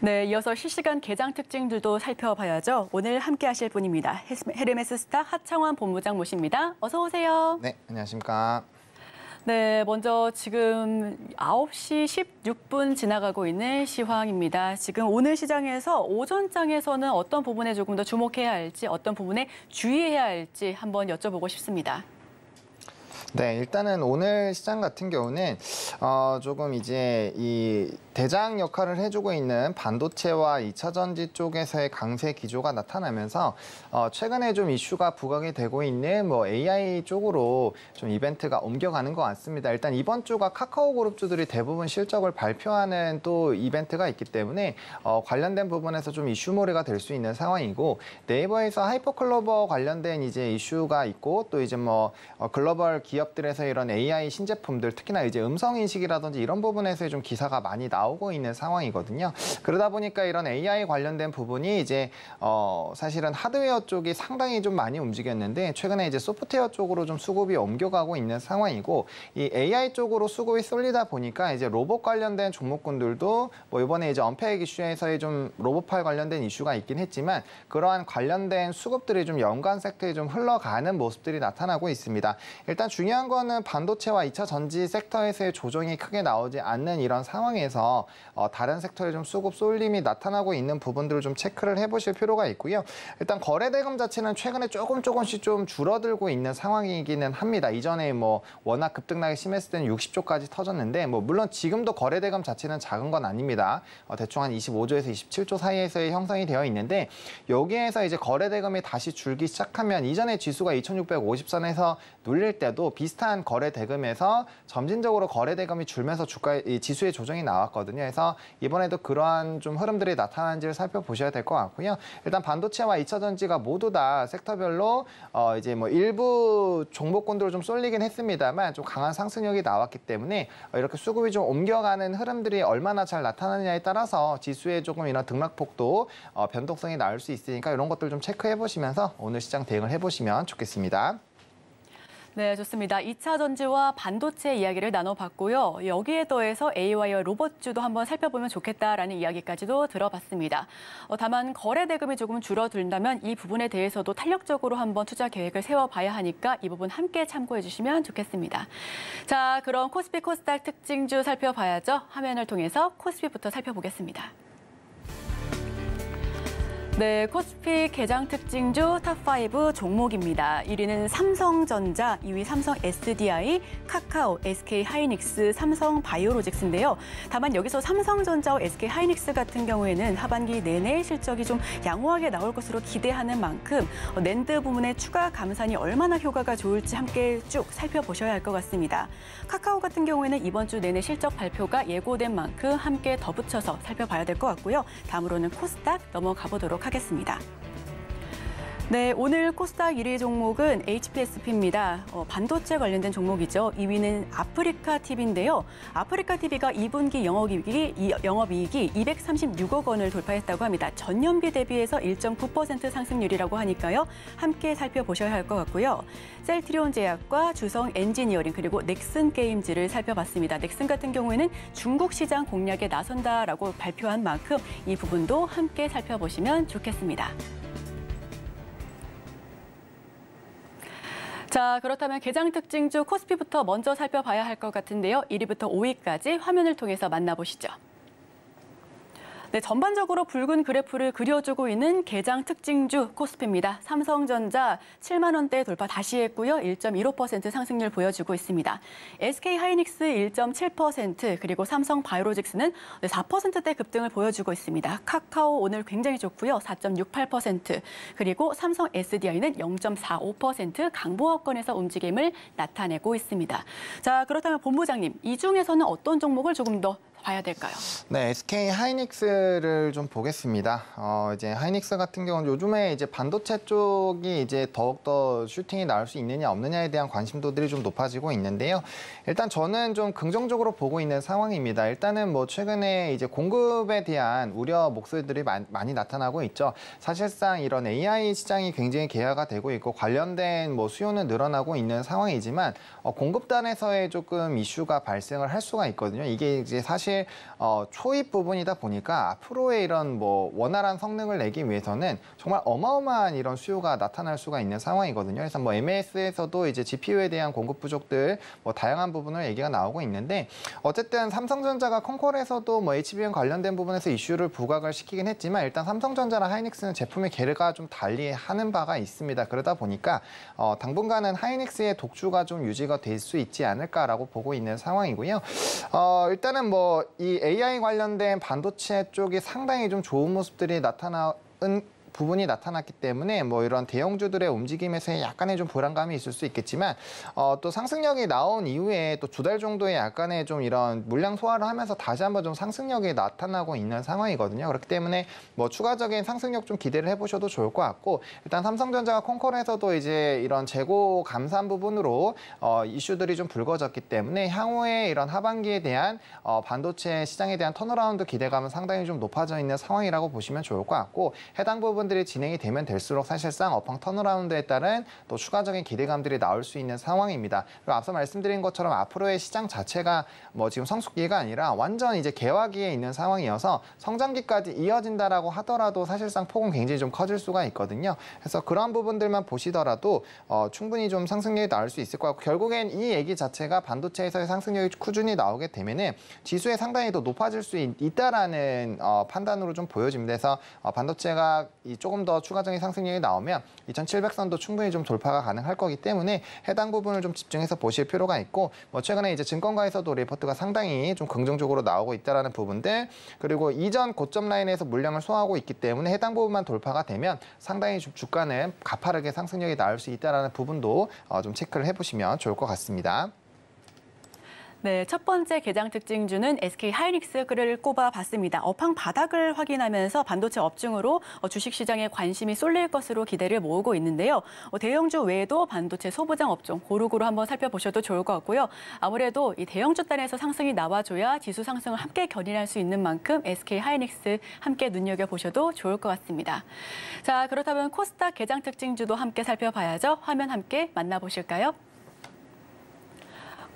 네, 이어서 실시간 개장 특징들도 살펴봐야죠. 오늘 함께 하실 분입니다. 헤르메스 스타 하창원 본부장 모십니다. 어서 오세요. 네, 안녕하십니까. 네, 먼저 지금 9시 16분 지나가고 있는 시황입니다. 지금 오늘 시장에서 오전장에서는 어떤 부분에 조금 더 주목해야 할지, 어떤 부분에 주의해야 할지 한번 여쭤보고 싶습니다. 네, 일단은 오늘 시장 같은 경우는 어, 조금 이제 이 대장 역할을 해주고 있는 반도체와 2차 전지 쪽에서의 강세 기조가 나타나면서 어, 최근에 좀 이슈가 부각이 되고 있는 뭐 AI 쪽으로 좀 이벤트가 옮겨가는 것 같습니다. 일단 이번 주가 카카오 그룹주들이 대부분 실적을 발표하는 또 이벤트가 있기 때문에 어, 관련된 부분에서 좀 이슈몰이가 될 수 있는 상황이고 네이버에서 하이퍼클로버 관련된 이제 이슈가 있고 또 이제 뭐 어, 글로벌 기업들에서 이런 AI 신제품들 특히나 이제 음성 인식이라든지 이런 부분에서 좀 기사가 많이 나오 고 있는 상황이거든요. 그러다 보니까 이런 AI 관련된 부분이 이제 어, 사실은 하드웨어 쪽이 상당히 좀 많이 움직였는데 최근에 이제 소프트웨어 쪽으로 좀 수급이 옮겨가고 있는 상황이고 이 AI 쪽으로 수급이 쏠리다 보니까 이제 로봇 관련된 종목군들도 뭐 이번에 이제 언팩 이슈에서의 좀 로봇팔 관련된 이슈가 있긴 했지만 그러한 관련된 수급들이 좀 연관 섹터에 좀 흘러가는 모습들이 나타나고 있습니다. 일단 중요한 거는 반도체와 2차 전지 섹터에서의 조정이 크게 나오지 않는 이런 상황에서 어, 다른 섹터에 좀 수급 쏠림이 나타나고 있는 부분들을 좀 체크를 해보실 필요가 있고요. 일단 거래 대금 자체는 최근에 조금 조금씩 좀 줄어들고 있는 상황이기는 합니다. 이전에 뭐 워낙 급등락이 심했을 때는 60조까지 터졌는데 뭐 물론 지금도 거래 대금 자체는 작은 건 아닙니다. 어, 대충 한 25조에서 27조 사이에서의 형성이 되어 있는데 여기에서 이제 거래 대금이 다시 줄기 시작하면 이전에 지수가 2650선에서 눌릴 때도 비슷한 거래 대금에서 점진적으로 거래 대금이 줄면서 주가 지수의 조정이 나왔거든요. 그래서 이번에도 그러한 좀 흐름들이 나타난지를 살펴보셔야 될 것 같고요. 일단 반도체와 2차 전지가 모두 다 섹터별로 어 이제 뭐 일부 종목군들로 좀 쏠리긴 했습니다만 좀 강한 상승력이 나왔기 때문에 이렇게 수급이 좀 옮겨가는 흐름들이 얼마나 잘 나타나느냐에 따라서 지수에 조금 이런 등락폭도 어 변동성이 나올 수 있으니까 이런 것들 좀 체크해 보시면서 오늘 시장 대응을 해 보시면 좋겠습니다. 네, 좋습니다. 2차 전지와 반도체 이야기를 나눠봤고요. 여기에 더해서 AI와 로봇주도 한번 살펴보면 좋겠다라는 이야기까지도 들어봤습니다. 어, 다만 거래 대금이 조금 줄어든다면 이 부분에 대해서도 탄력적으로 한번 투자 계획을 세워봐야 하니까 이 부분 함께 참고해 주시면 좋겠습니다. 자, 그럼 코스피 코스닥 특징주 살펴봐야죠. 화면을 통해서 코스피부터 살펴보겠습니다. 네, 코스피 개장 특징주 탑5 종목입니다. 1위는 삼성전자, 2위 삼성 SDI, 카카오, SK 하이닉스, 삼성 바이오로직스인데요. 다만 여기서 삼성전자와 SK 하이닉스 같은 경우에는 하반기 내내 실적이 좀 양호하게 나올 것으로 기대하는 만큼 낸드 부문의 추가 감산이 얼마나 효과가 좋을지 함께 쭉 살펴보셔야 할 것 같습니다. 카카오 같은 경우에는 이번 주 내내 실적 발표가 예고된 만큼 함께 덧붙여서 살펴봐야 될 것 같고요. 다음으로는 코스닥 넘어가 보도록 하겠습니다. 하겠습니다. 네, 오늘 코스닥 1위 종목은 HPSP입니다. 어, 반도체 관련된 종목이죠. 2위는 아프리카 TV인데요. 아프리카 TV가 2분기 영업이익이, 이- 영업이익이 236억 원을 돌파했다고 합니다. 전년비 대비해서 1.9% 상승률이라고 하니까요. 함께 살펴보셔야 할 것 같고요. 셀트리온 제약과 주성 엔지니어링 그리고 넥슨 게임즈를 살펴봤습니다. 넥슨 같은 경우에는 중국 시장 공략에 나선다라고 발표한 만큼 이 부분도 함께 살펴보시면 좋겠습니다. 자, 그렇다면 개장 특징주 코스피부터 먼저 살펴봐야 할 것 같은데요. 1위부터 5위까지 화면을 통해서 만나보시죠. 네, 전반적으로 붉은 그래프를 그려주고 있는 개장 특징주 코스피입니다. 삼성전자 7만 원대 돌파 다시 했고요. 1.15% 상승률 보여주고 있습니다. SK 하이닉스 1.7% 그리고 삼성 바이오로직스는 4%대 급등을 보여주고 있습니다. 카카오 오늘 굉장히 좋고요. 4.68% 그리고 삼성 SDI는 0.45% 강보합권에서 움직임을 나타내고 있습니다. 자, 그렇다면 본부장님, 이 중에서는 어떤 종목을 조금 더 봐야 될까요? 네, SK 하이닉스를 좀 보겠습니다. 어, 이제 하이닉스 같은 경우는 요즘에 이제 반도체 쪽이 이제 더욱더 슈팅이 나올 수 있느냐 없느냐에 대한 관심도들이 좀 높아지고 있는데요. 일단 저는 좀 긍정적으로 보고 있는 상황입니다. 일단은 뭐 최근에 이제 공급에 대한 우려 목소리들이 많- 많이 나타나고 있죠. 사실상 이런 AI 시장이 굉장히 개화가 되고 있고 관련된 뭐 수요는 늘어나고 있는 상황이지만 어, 공급단에서의 조금 이슈가 발생을 할 수가 있거든요. 이게 이제 사실 어, 초입 부분이다 보니까 앞으로의 이런 뭐 원활한 성능을 내기 위해서는 정말 어마어마한 이런 수요가 나타날 수가 있는 상황이거든요. 그래서 뭐 MAS에서도 이제 GPU에 대한 공급 부족들 뭐 다양한 부분을 얘기가 나오고 있는데 어쨌든 삼성전자가 콩콜에서도 뭐 HBM 관련된 부분에서 이슈를 부각을 시키긴 했지만 일단 삼성전자랑 하이닉스는 제품의 계류가 좀 달리 하는 바가 있습니다. 그러다 보니까 어, 당분간은 하이닉스의 독주가 좀 유지가 될 수 있지 않을까라고 보고 있는 상황이고요. 어, 일단은 뭐이 AI 관련된 반도체 쪽이 상당히 좀 좋은 모습들이 나타나는 부분이 나타났기 때문에 뭐 이런 대형주들의 움직임에서 약간의 좀 불안감이 있을 수 있겠지만 어, 또 상승력이 나온 이후에 또 두 달 정도의 약간의 좀 이런 물량 소화를 하면서 다시 한번 좀 상승력이 나타나고 있는 상황이거든요. 그렇기 때문에 뭐 추가적인 상승력 좀 기대를 해보셔도 좋을 것 같고 일단 삼성전자가 컨콜에서도 이제 이런 재고 감산 부분으로 어, 이슈들이 좀 불거졌기 때문에 향후에 이런 하반기에 대한 어, 반도체 시장에 대한 턴어라운드 기대감은 상당히 좀 높아져 있는 상황이라고 보시면 좋을 것 같고 해당 부분 들이 진행이 되면 될수록 사실상 업황 턴어라운드에 따른 또 추가적인 기대감들이 나올 수 있는 상황입니다. 그리고 앞서 말씀드린 것처럼 앞으로의 시장 자체가 뭐 지금 성숙기가 아니라 완전 이제 개화기에 있는 상황이어서 성장기까지 이어진다라고 하더라도 사실상 폭은 굉장히 좀 커질 수가 있거든요. 그래서 그런 부분들만 보시더라도 어, 충분히 좀 상승력이 나올 수 있을 것 같고 결국엔 이 얘기 자체가 반도체에서의 상승력이 꾸준히 나오게 되면은 지수에 상당히 더 높아질 수 있, 있다라는 어, 판단으로 좀 보여집니다. 그래서 어, 반도체가 이 조금 더 추가적인 상승력이 나오면 2,700선도 충분히 좀 돌파가 가능할 거기 때문에 해당 부분을 좀 집중해서 보실 필요가 있고 뭐 최근에 이제 증권가에서도 리포트가 상당히 좀 긍정적으로 나오고 있다라는 부분들 그리고 이전 고점 라인에서 물량을 소화하고 있기 때문에 해당 부분만 돌파가 되면 상당히 좀 주가는 가파르게 상승력이 나올 수 있다라는 부분도 어, 좀 체크를 해보시면 좋을 것 같습니다. 네, 첫 번째 개장 특징주는 SK 하이닉스를 꼽아봤습니다. 업황 바닥을 확인하면서 반도체 업중으로 어, 주식시장에 관심이 쏠릴 것으로 기대를 모으고 있는데요. 어, 대형주 외에도 반도체 소부장 업종 고루고루 한번 살펴보셔도 좋을 것 같고요. 아무래도 이 대형주 단에서 상승이 나와줘야 지수 상승을 함께 견인할 수 있는 만큼 SK 하이닉스 함께 눈여겨보셔도 좋을 것 같습니다. 자, 그렇다면 코스닥 개장 특징주도 함께 살펴봐야죠. 화면 함께 만나보실까요?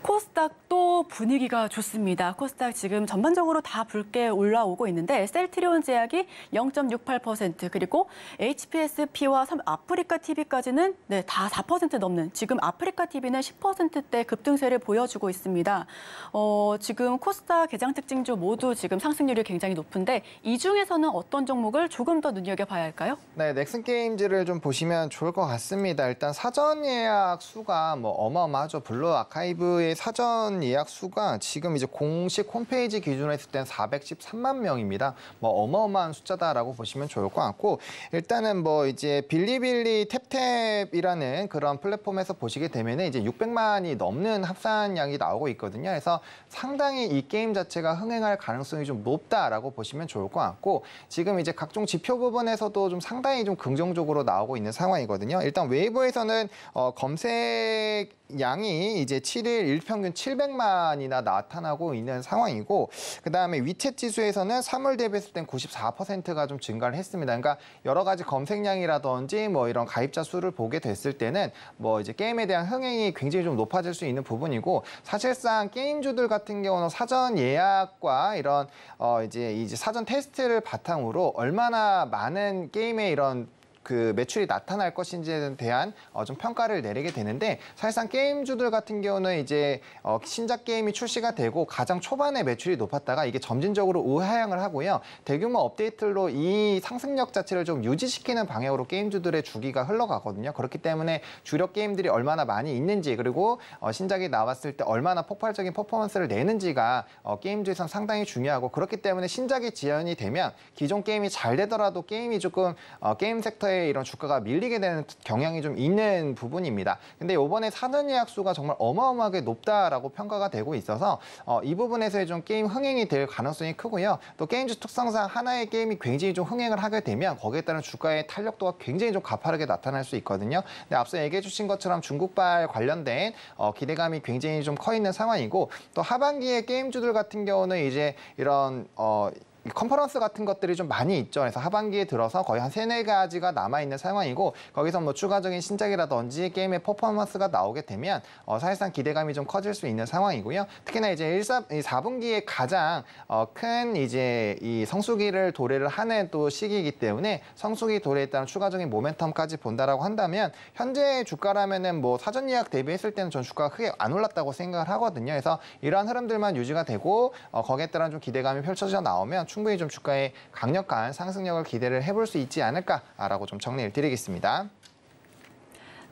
코스닥도 분위기가 좋습니다. 코스닥 지금 전반적으로 다 붉게 올라오고 있는데 셀트리온 제약이 0.68% 그리고 HPSP와 아프리카 TV까지는 네, 다 4% 넘는 지금 아프리카 TV는 10%대 급등세를 보여주고 있습니다. 어, 지금 코스닥 개장 특징주 모두 지금 상승률이 굉장히 높은데 이 중에서는 어떤 종목을 조금 더 눈여겨봐야 할까요? 네, 넥슨 게임즈를 좀 보시면 좋을 것 같습니다. 일단 사전 예약 수가 뭐 어마어마하죠. 블루 아카이브의 사전 예약 수가 지금 이제 공식 홈페이지 기준으로 했을 때는 413만 명입니다. 뭐 어마어마한 숫자다라고 보시면 좋을 것 같고 일단은 뭐 이제 빌리빌리 탭탭이라는 그런 플랫폼에서 보시게 되면은 이제 600만이 넘는 합산량이 나오고 있거든요. 그래서 상당히 이 게임 자체가 흥행할 가능성이 좀 높다라고 보시면 좋을 것 같고 지금 이제 각종 지표 부분에서도 좀 상당히 좀 긍정적으로 나오고 있는 상황이거든요. 일단 웨이브에서는 어, 검색 양이 이제 7일 일평균 700만이나 나타나고 있는 상황이고 그다음에 위챗 지수에서는 3월 대비했을 땐 94%가 좀 증가를 했습니다. 그러니까 여러 가지 검색량이라든지 뭐 이런 가입자 수를 보게 됐을 때는 뭐 이제 게임에 대한 흥행이 굉장히 좀 높아질 수 있는 부분이고 사실상 게임주들 같은 경우는 사전 예약과 이런 어 이제 이제 사전 테스트를 바탕으로 얼마나 많은 게임의 이런 그 매출이 나타날 것인지에 대한 어, 좀 평가를 내리게 되는데 사실상 게임주들 같은 경우는 이제 어, 신작 게임이 출시가 되고 가장 초반에 매출이 높았다가 이게 점진적으로 우하향을 하고요. 대규모 업데이트로 이 상승력 자체를 좀 유지시키는 방향으로 게임주들의 주기가 흘러가거든요. 그렇기 때문에 주력 게임들이 얼마나 많이 있는지 그리고 어, 신작이 나왔을 때 얼마나 폭발적인 퍼포먼스를 내는지가 어, 게임주에선 상당히 중요하고 그렇기 때문에 신작이 지연이 되면 기존 게임이 잘 되더라도 게임이 조금 어, 게임 섹터에 이런 주가가 밀리게 되는 경향이 좀 있는 부분입니다. 근데 이번에 사전 예약 수가 정말 어마어마하게 높다라고 평가가 되고 있어서 어, 이 부분에서의 좀 게임 흥행이 될 가능성이 크고요. 또 게임주 특성상 하나의 게임이 굉장히 좀 흥행을 하게 되면 거기에 따른 주가의 탄력도가 굉장히 좀 가파르게 나타날 수 있거든요. 근데 앞서 얘기해 주신 것처럼 중국발 관련된 어, 기대감이 굉장히 좀 커 있는 상황이고 또 하반기에 게임주들 같은 경우는 이제 이런 어, 이 컨퍼런스 같은 것들이 좀 많이 있죠. 그래서 하반기에 들어서 거의 한 세네 가지가 남아있는 상황이고 거기서 뭐 추가적인 신작이라든지 게임의 퍼포먼스가 나오게 되면 어, 사실상 기대감이 좀 커질 수 있는 상황이고요. 특히나 이제 1, 4, 4분기에 가장 어, 큰 이제 이 성수기를 도래를 하는 또 시기이기 때문에 성수기 도래에 따른 추가적인 모멘텀까지 본다라고 한다면 현재 주가라면은 뭐 사전 예약 대비했을 때는 전 주가가 크게 안 올랐다고 생각을 하거든요. 그래서 이러한 흐름들만 유지가 되고 어, 거기에 따른 좀 기대감이 펼쳐져 나오면 충분히 좀 주가의 강력한 상승력을 기대를 해볼 수 있지 않을까라고 좀 정리를 드리겠습니다.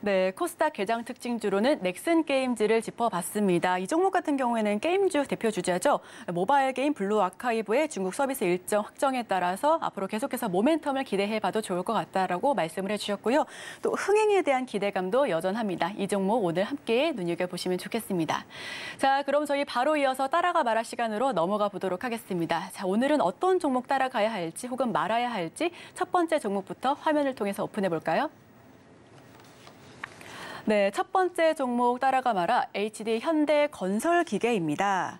네, 코스닥 개장 특징주로는 넥슨 게임즈를 짚어봤습니다. 이 종목 같은 경우에는 게임주 대표 주자죠. 모바일 게임 블루 아카이브의 중국 서비스 일정 확정에 따라서 앞으로 계속해서 모멘텀을 기대해봐도 좋을 것 같다라고 말씀을 해주셨고요. 또 흥행에 대한 기대감도 여전합니다. 이 종목 오늘 함께 눈여겨보시면 좋겠습니다. 자, 그럼 저희 바로 이어서 따라가 말아 시간으로 넘어가 보도록 하겠습니다. 자, 오늘은 어떤 종목 따라가야 할지 혹은 말아야 할지 첫 번째 종목부터 화면을 통해서 오픈해 볼까요? 네, 첫 번째 종목 따라가 마라 HD 현대 건설 기계입니다.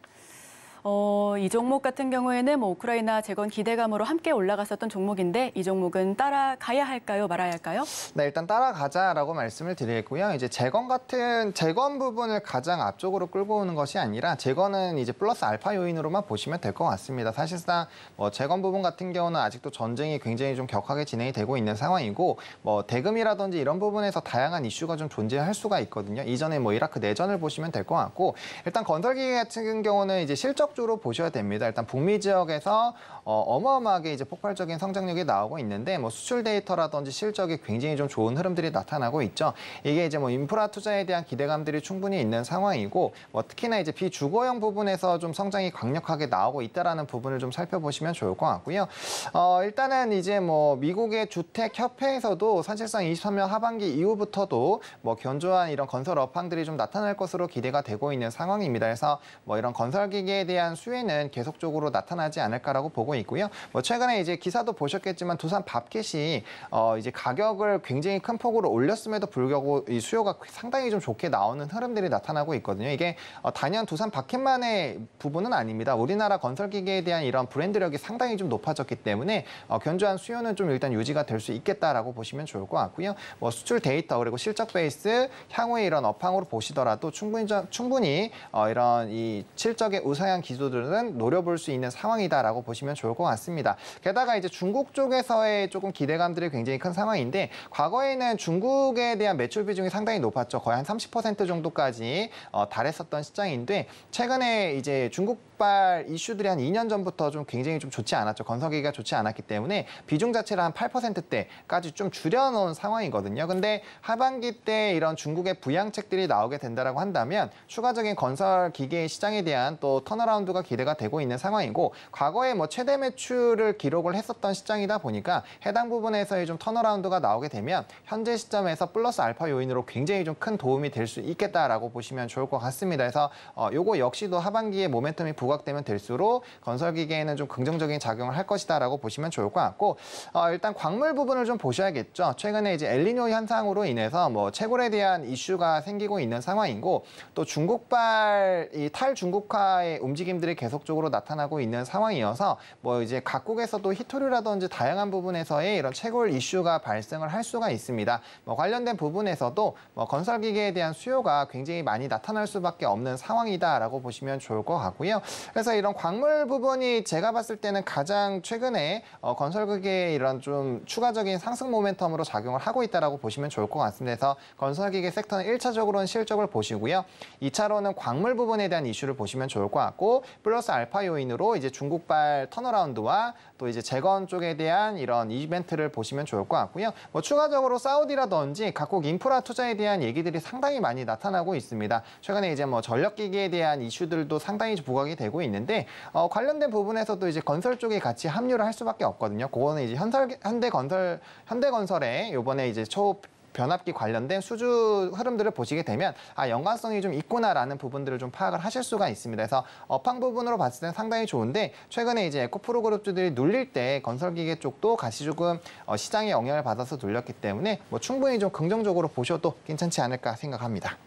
어, 이 종목 같은 경우에는 뭐 우크라이나 재건 기대감으로 함께 올라갔었던 종목인데 이 종목은 따라가야 할까요, 말아야 할까요? 네, 일단 따라가자라고 말씀을 드리겠고요. 이제 재건 같은 재건 부분을 가장 앞쪽으로 끌고 오는 것이 아니라 재건은 이제 플러스 알파 요인으로만 보시면 될 것 같습니다. 사실상 뭐 재건 부분 같은 경우는 아직도 전쟁이 굉장히 좀 격하게 진행이 되고 있는 상황이고 뭐 대금이라든지 이런 부분에서 다양한 이슈가 좀 존재할 수가 있거든요. 이전에 뭐 이라크 내전을 보시면 될 것 같고 일단 건설기계 같은 경우는 이제 실적 지적으로 보셔야 됩니다. 일단 북미 지역에서 어마어마하게 이제 폭발적인 성장력이 나오고 있는데 뭐 수출 데이터라든지 실적이 굉장히 좀 좋은 흐름들이 나타나고 있죠. 이게 이제 뭐 인프라 투자에 대한 기대감들이 충분히 있는 상황이고 뭐 특히나 이제 비주거형 부분에서 좀 성장이 강력하게 나오고 있다라는 부분을 좀 살펴보시면 좋을 것 같고요. 어, 일단은 이제 뭐 미국의 주택 협회에서도 사실상 23년 하반기 이후부터도 뭐 견조한 이런 건설 업황들이 좀 나타날 것으로 기대가 되고 있는 상황입니다. 그래서 뭐 이런 건설 기계에 대한 수혜는 계속적으로 나타나지 않을까라고 보고 있고요. 뭐 최근에 이제 기사도 보셨겠지만 두산 밥켓이 어 이제 가격을 굉장히 큰 폭으로 올렸음에도 불구하고 이 수요가 상당히 좀 좋게 나오는 흐름들이 나타나고 있거든요. 이게 어 단연 두산 밥켓만의 부분은 아닙니다. 우리나라 건설 기계에 대한 이런 브랜드력이 상당히 좀 높아졌기 때문에 어 견조한 수요는 좀 일단 유지가 될 수 있겠다라고 보시면 좋을 것 같고요. 뭐 수출 데이터 그리고 실적 베이스 향후에 이런 업황으로 보시더라도 충분히 충분히 어 이런 이 실적의 우상향 기조 기조들은 노려볼 수 있는 상황이다라고 보시면 좋을 것 같습니다. 게다가 이제 중국 쪽에서의 조금 기대감들이 굉장히 큰 상황인데 과거에는 중국에 대한 매출 비중이 상당히 높았죠. 거의 한 30% 정도까지 어, 달했었던 시장인데 최근에 이제 중국 중국발 이슈들이 한 2년 전부터 좀 굉장히 좀 좋지 않았죠. 건설 경기가 좋지 않았기 때문에 비중 자체를 한 8%대까지 좀 줄여놓은 상황이거든요. 근데 하반기 때 이런 중국의 부양책들이 나오게 된다라고 한다면 추가적인 건설 기계 시장에 대한 또 turnaround가 기대가 되고 있는 상황이고 과거에 뭐 최대 매출을 기록을 했었던 시장이다 보니까 해당 부분에서의 좀 turnaround가 나오게 되면 현재 시점에서 플러스 알파 요인으로 굉장히 좀 큰 도움이 될 수 있겠다라고 보시면 좋을 것 같습니다. 그래서 어, 요거 역시도 하반기에 모멘텀이 부각 되면 될수록 건설 기계에는 좀 긍정적인 작용을 할 것이다라고 보시면 좋을 것 같고 어, 일단 광물 부분을 좀 보셔야겠죠. 최근에 이제 엘리뇨 현상으로 인해서 뭐 채굴에 대한 이슈가 생기고 있는 상황이고 또 중국발 이 탈중국화의 움직임들이 계속적으로 나타나고 있는 상황이어서 뭐 이제 각국에서도 히토류라든지 다양한 부분에서의 이런 채굴 이슈가 발생을 할 수가 있습니다. 뭐 관련된 부분에서도 뭐 건설 기계에 대한 수요가 굉장히 많이 나타날 수밖에 없는 상황이다라고 보시면 좋을 것 같고요. 그래서 이런 광물 부분이 제가 봤을 때는 가장 최근에 어, 건설 기계의 이런 좀 추가적인 상승 모멘텀으로 작용을 하고 있다라고 보시면 좋을 것 같습니다. 그래서 건설 기계 섹터는 1차적으로는 실적을 보시고요. 2차로는 광물 부분에 대한 이슈를 보시면 좋을 것 같고 플러스 알파 요인으로 이제 중국발 턴어라운드와 또 이제 재건 쪽에 대한 이런 이벤트를 보시면 좋을 것 같고요. 뭐 추가적으로 사우디라든지 각국 인프라 투자에 대한 얘기들이 상당히 많이 나타나고 있습니다. 최근에 이제 뭐 전력기기에 대한 이슈들도 상당히 부각이 되고 있는데 어, 관련된 부분에서도 이제 건설 쪽에 같이 합류를 할 수밖에 없거든요. 그거는 이제 현설, 현대건설 현대건설에 요번에 이제 초 변압기 관련된 수주 흐름들을 보시게 되면 아 연관성이 좀 있구나라는 부분들을 좀 파악을 하실 수가 있습니다. 그래서 업황 부분으로 봤을 때는 상당히 좋은데 최근에 이제 에코프로 그룹주들이 눌릴 때 건설기계 쪽도 같이 조금 어, 시장에 영향을 받아서 눌렸기 때문에 뭐 충분히 좀 긍정적으로 보셔도 괜찮지 않을까 생각합니다.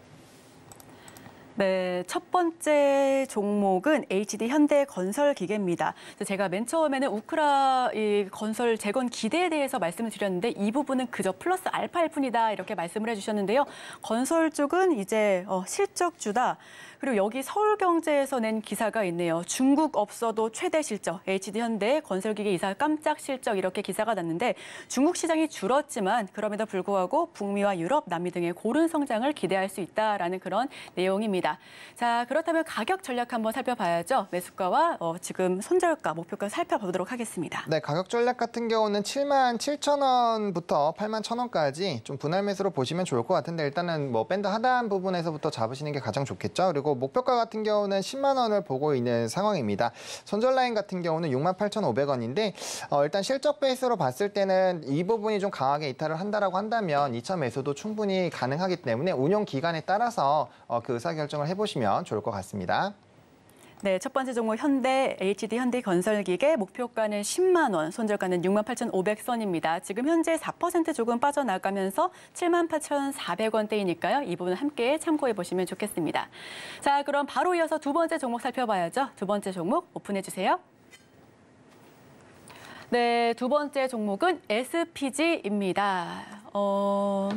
네, 첫 번째 종목은 HD 현대 건설 기계입니다. 제가 맨 처음에는 우크라 이 건설 재건 기대에 대해서 말씀을 드렸는데 이 부분은 그저 플러스 알파일 뿐이다 이렇게 말씀을 해주셨는데요. 건설 쪽은 이제 어, 실적주다. 그리고 여기 서울경제에서 낸 기사가 있네요. 중국 없어도 최대 실적, HD 현대 건설기계 이사 깜짝 실적 이렇게 기사가 났는데 중국 시장이 줄었지만 그럼에도 불구하고 북미와 유럽, 남미 등의 고른 성장을 기대할 수 있다라는 그런 내용입니다. 자 그렇다면 가격 전략 한번 살펴봐야죠. 매수가와 어, 지금 손절가, 목표가 살펴보도록 하겠습니다. 네, 가격 전략 같은 경우는 7만 7천 원부터 8만 천 원까지 좀 분할 매수로 보시면 좋을 것 같은데 일단은 뭐 밴드 하단 부분에서부터 잡으시는 게 가장 좋겠죠. 그리고 목표가 같은 경우는 10만 원을 보고 있는 상황입니다. 손절 라인 같은 경우는 6만 8,500원인데 어, 일단 실적 베이스로 봤을 때는 이 부분이 좀 강하게 이탈을 한다라고 한다면 2차 매수도 충분히 가능하기 때문에 운용 기간에 따라서 어, 그 의사결정을 해보시면 좋을 것 같습니다. 네, 첫 번째 종목 현대 HD 현대 건설기계 목표가는 10만 원, 손절가는 6만 8,500선입니다. 지금 현재 4% 조금 빠져나가면서 7만 8,400원대이니까요. 이 부분 함께 참고해 보시면 좋겠습니다. 자, 그럼 바로 이어서 두 번째 종목 살펴봐야죠. 두 번째 종목 오픈해 주세요. 네, 두 번째 종목은 SPG입니다. 어...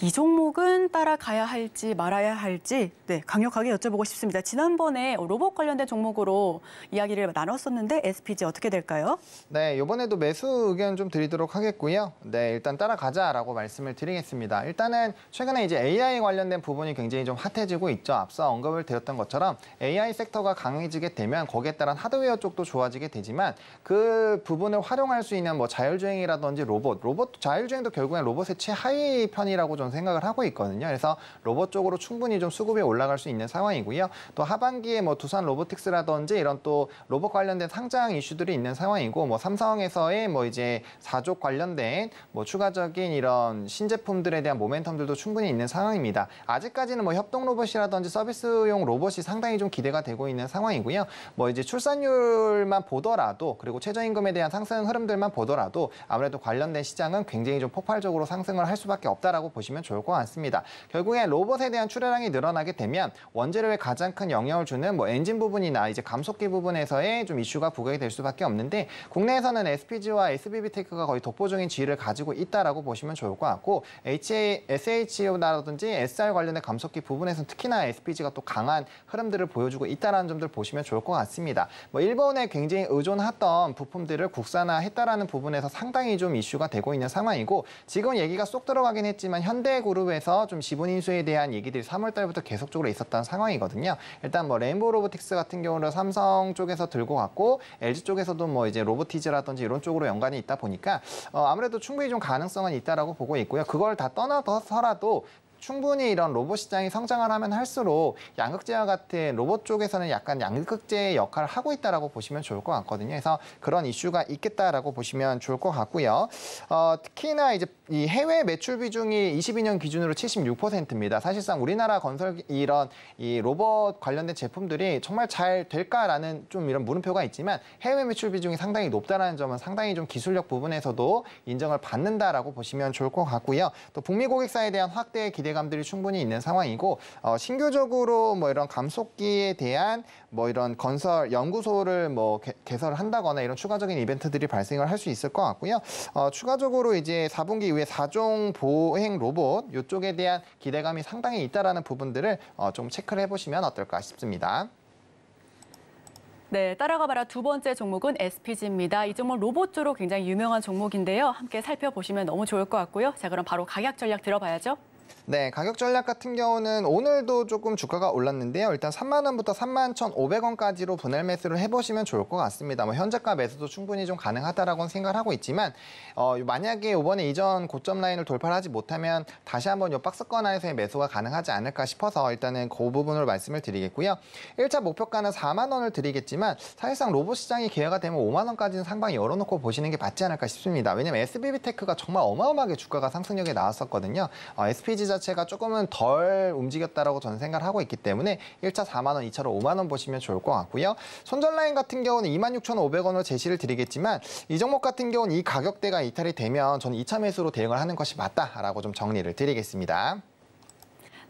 이 종목은 따라가야 할지 말아야 할지 네, 강력하게 여쭤보고 싶습니다. 지난번에 로봇 관련된 종목으로 이야기를 나눴었는데 SPG 어떻게 될까요? 네, 이번에도 매수 의견 좀 드리도록 하겠고요. 네, 일단 따라가자라고 말씀을 드리겠습니다. 일단은 최근에 이제 AI 관련된 부분이 굉장히 좀 핫해지고 있죠. 앞서 언급을 드렸던 것처럼 AI 섹터가 강해지게 되면 거기에 따른 하드웨어 쪽도 좋아지게 되지만 그 부분을 활용할 수 있는 뭐 자율주행이라든지 로봇, 로봇 자율주행도 결국엔 로봇의 최하위 편이라고 좀 생각을 하고 있거든요. 그래서 로봇 쪽으로 충분히 좀 수급이 올라갈 수 있는 상황이고요. 또 하반기에 뭐 두산 로보틱스라든지 이런 또 로봇 관련된 상장 이슈들이 있는 상황이고 뭐 삼성에서의 뭐 이제 사족 관련된 뭐 추가적인 이런 신제품들에 대한 모멘텀들도 충분히 있는 상황입니다. 아직까지는 뭐 협동 로봇이라든지 서비스용 로봇이 상당히 좀 기대가 되고 있는 상황이고요. 뭐 이제 출산율만 보더라도 그리고 최저임금에 대한 상승 흐름들만 보더라도 아무래도 관련된 시장은 굉장히 좀 폭발적으로 상승을 할 수밖에 없다라고 보시면 좋을 것 같습니다. 결국에 로봇에 대한 출하량이 늘어나게 되면 원재료에 가장 큰 영향을 주는 뭐 엔진 부분이나 이제 감속기 부분에서의 좀 이슈가 부각이 될 수밖에 없는데 국내에서는 SPG와 SBB테크가 거의 독보적인 지위를 가지고 있다라고 보시면 좋을 것 같고 HA, SH라든지 SR 관련된 감속기 부분에서는 특히나 SPG가 또 강한 흐름들을 보여주고 있다라는 점들 보시면 좋을 것 같습니다. 뭐 일본에 굉장히 의존했던 부품들을 국산화했다라는 부분에서 상당히 좀 이슈가 되고 있는 상황이고 지금 얘기가 쏙 들어가긴 했지만 현대 현대그룹에서 좀 지분 인수에 대한 얘기들이 3월 달부터 계속적으로 있었던 상황이거든요. 일단 뭐 레인보우 로보틱스 같은 경우는 삼성 쪽에서 들고 갔고 LG 쪽에서도 뭐 이제 로보티즈라든지 이런 쪽으로 연관이 있다 보니까 어, 아무래도 충분히 좀 가능성은 있다라고 보고 있고요. 그걸 다 떠나서라도 충분히 이런 로봇 시장이 성장을 하면 할수록 양극재와 같은 로봇 쪽에서는 약간 양극재의 역할을 하고 있다라고 보시면 좋을 것 같거든요. 그래서 그런 이슈가 있겠다라고 보시면 좋을 것 같고요. 어, 특히나 이제 이 해외 매출 비중이 22년 기준으로 76%입니다. 사실상 우리나라 건설 이런 이 로봇 관련된 제품들이 정말 잘 될까라는 좀 이런 물음표가 있지만 해외 매출 비중이 상당히 높다라는 점은 상당히 좀 기술력 부분에서도 인정을 받는다라고 보시면 좋을 것 같고요. 또 북미 고객사에 대한 확대 기대 기대감들이 충분히 있는 상황이고 어, 신규적으로 뭐 이런 감속기에 대한 뭐 이런 건설 연구소를 뭐 개, 개설을 한다거나 이런 추가적인 이벤트들이 발생을 할 수 있을 것 같고요. 어, 추가적으로 이제 4분기 이후에 4종 보행 로봇 이쪽에 대한 기대감이 상당히 있다라는 부분들을 어, 좀 체크를 해보시면 어떨까 싶습니다. 네, 따라가 봐라 두 번째 종목은 SPG입니다. 이 종목 로봇 쪽으로 굉장히 유명한 종목인데요. 함께 살펴보시면 너무 좋을 것 같고요. 자, 그럼 바로 가격 전략 들어봐야죠. 네, 가격 전략 같은 경우는 오늘도 조금 주가가 올랐는데요. 일단 3만 원부터 3만 1,500원까지로 분할 매수를 해보시면 좋을 것 같습니다. 뭐 현재가 매수도 충분히 좀 가능하다라고 생각을 하고 있지만 어, 만약에 이번에 이전 고점 라인을 돌파하지 못하면 다시 한번 이 박스권 안에서의 매수가 가능하지 않을까 싶어서 일단은 그 부분으로 말씀을 드리겠고요. 1차 목표가는 4만 원을 드리겠지만 사실상 로봇 시장이 기회가 되면 5만 원까지는 상방이 열어놓고 보시는 게 맞지 않을까 싶습니다. 왜냐면 SBB 테크가 정말 어마어마하게 주가가 상승력에 나왔었거든요. 어, SPG 자 체가 조금은 덜 움직였다라고 저는 생각을 하고 있기 때문에 1차 4만 원, 2차로 5만 원 보시면 좋을 것 같고요. 손절 라인 같은 경우는 26,500원으로 제시를 드리겠지만 이 종목 같은 경우는 이 가격대가 이탈이 되면 저는 2차 매수로 대응을 하는 것이 맞다라고 좀 정리를 드리겠습니다.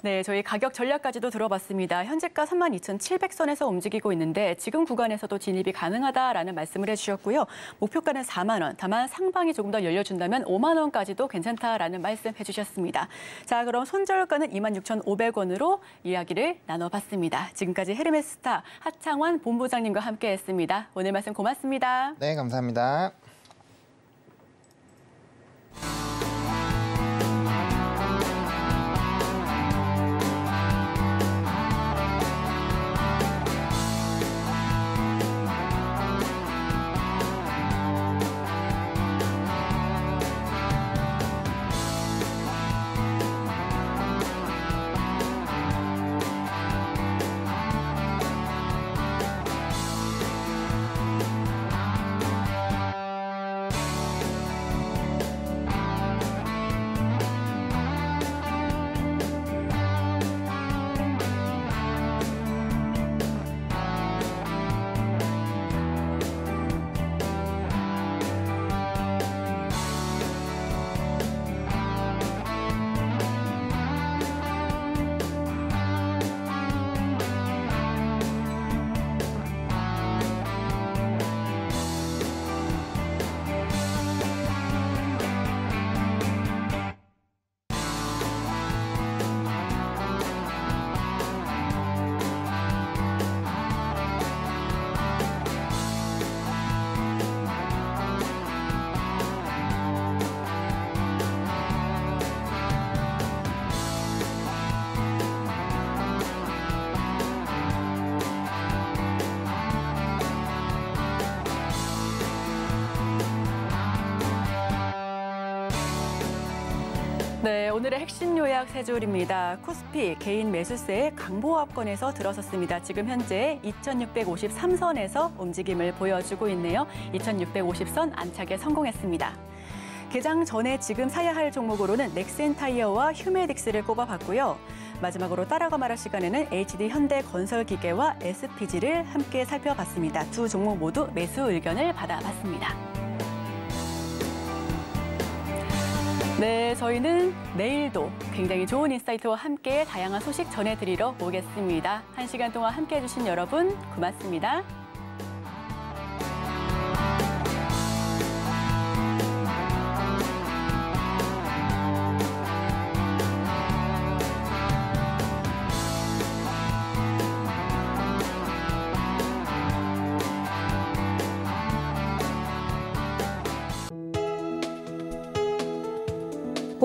네, 저희 가격 전략까지도 들어봤습니다. 현재가 32,700선에서 움직이고 있는데 지금 구간에서도 진입이 가능하다라는 말씀을 해주셨고요. 목표가는 4만 원, 다만 상방이 조금 더 열려준다면 5만 원까지도 괜찮다라는 말씀 해주셨습니다. 자, 그럼 손절가는 26,500원으로 이야기를 나눠봤습니다. 지금까지 헤르메스타 하창원 본부장님과 함께했습니다. 오늘 말씀 고맙습니다. 네, 감사합니다. 오늘의 핵심 요약 세 줄입니다. 코스피 개인 매수세의 강보합권에서 들어섰습니다. 지금 현재 2653선에서 움직임을 보여주고 있네요. 2650선 안착에 성공했습니다. 개장 전에 지금 사야 할 종목으로는 넥센타이어와 휴메딕스를 꼽아봤고요. 마지막으로 따라가 말할 시간에는 HD 현대건설기계와 SPG를 함께 살펴봤습니다. 두 종목 모두 매수 의견을 받아봤습니다. 네, 저희는 내일도 굉장히 좋은 인사이트와 함께 다양한 소식 전해드리러 오겠습니다. 한 시간 동안 함께해 주신 여러분 고맙습니다.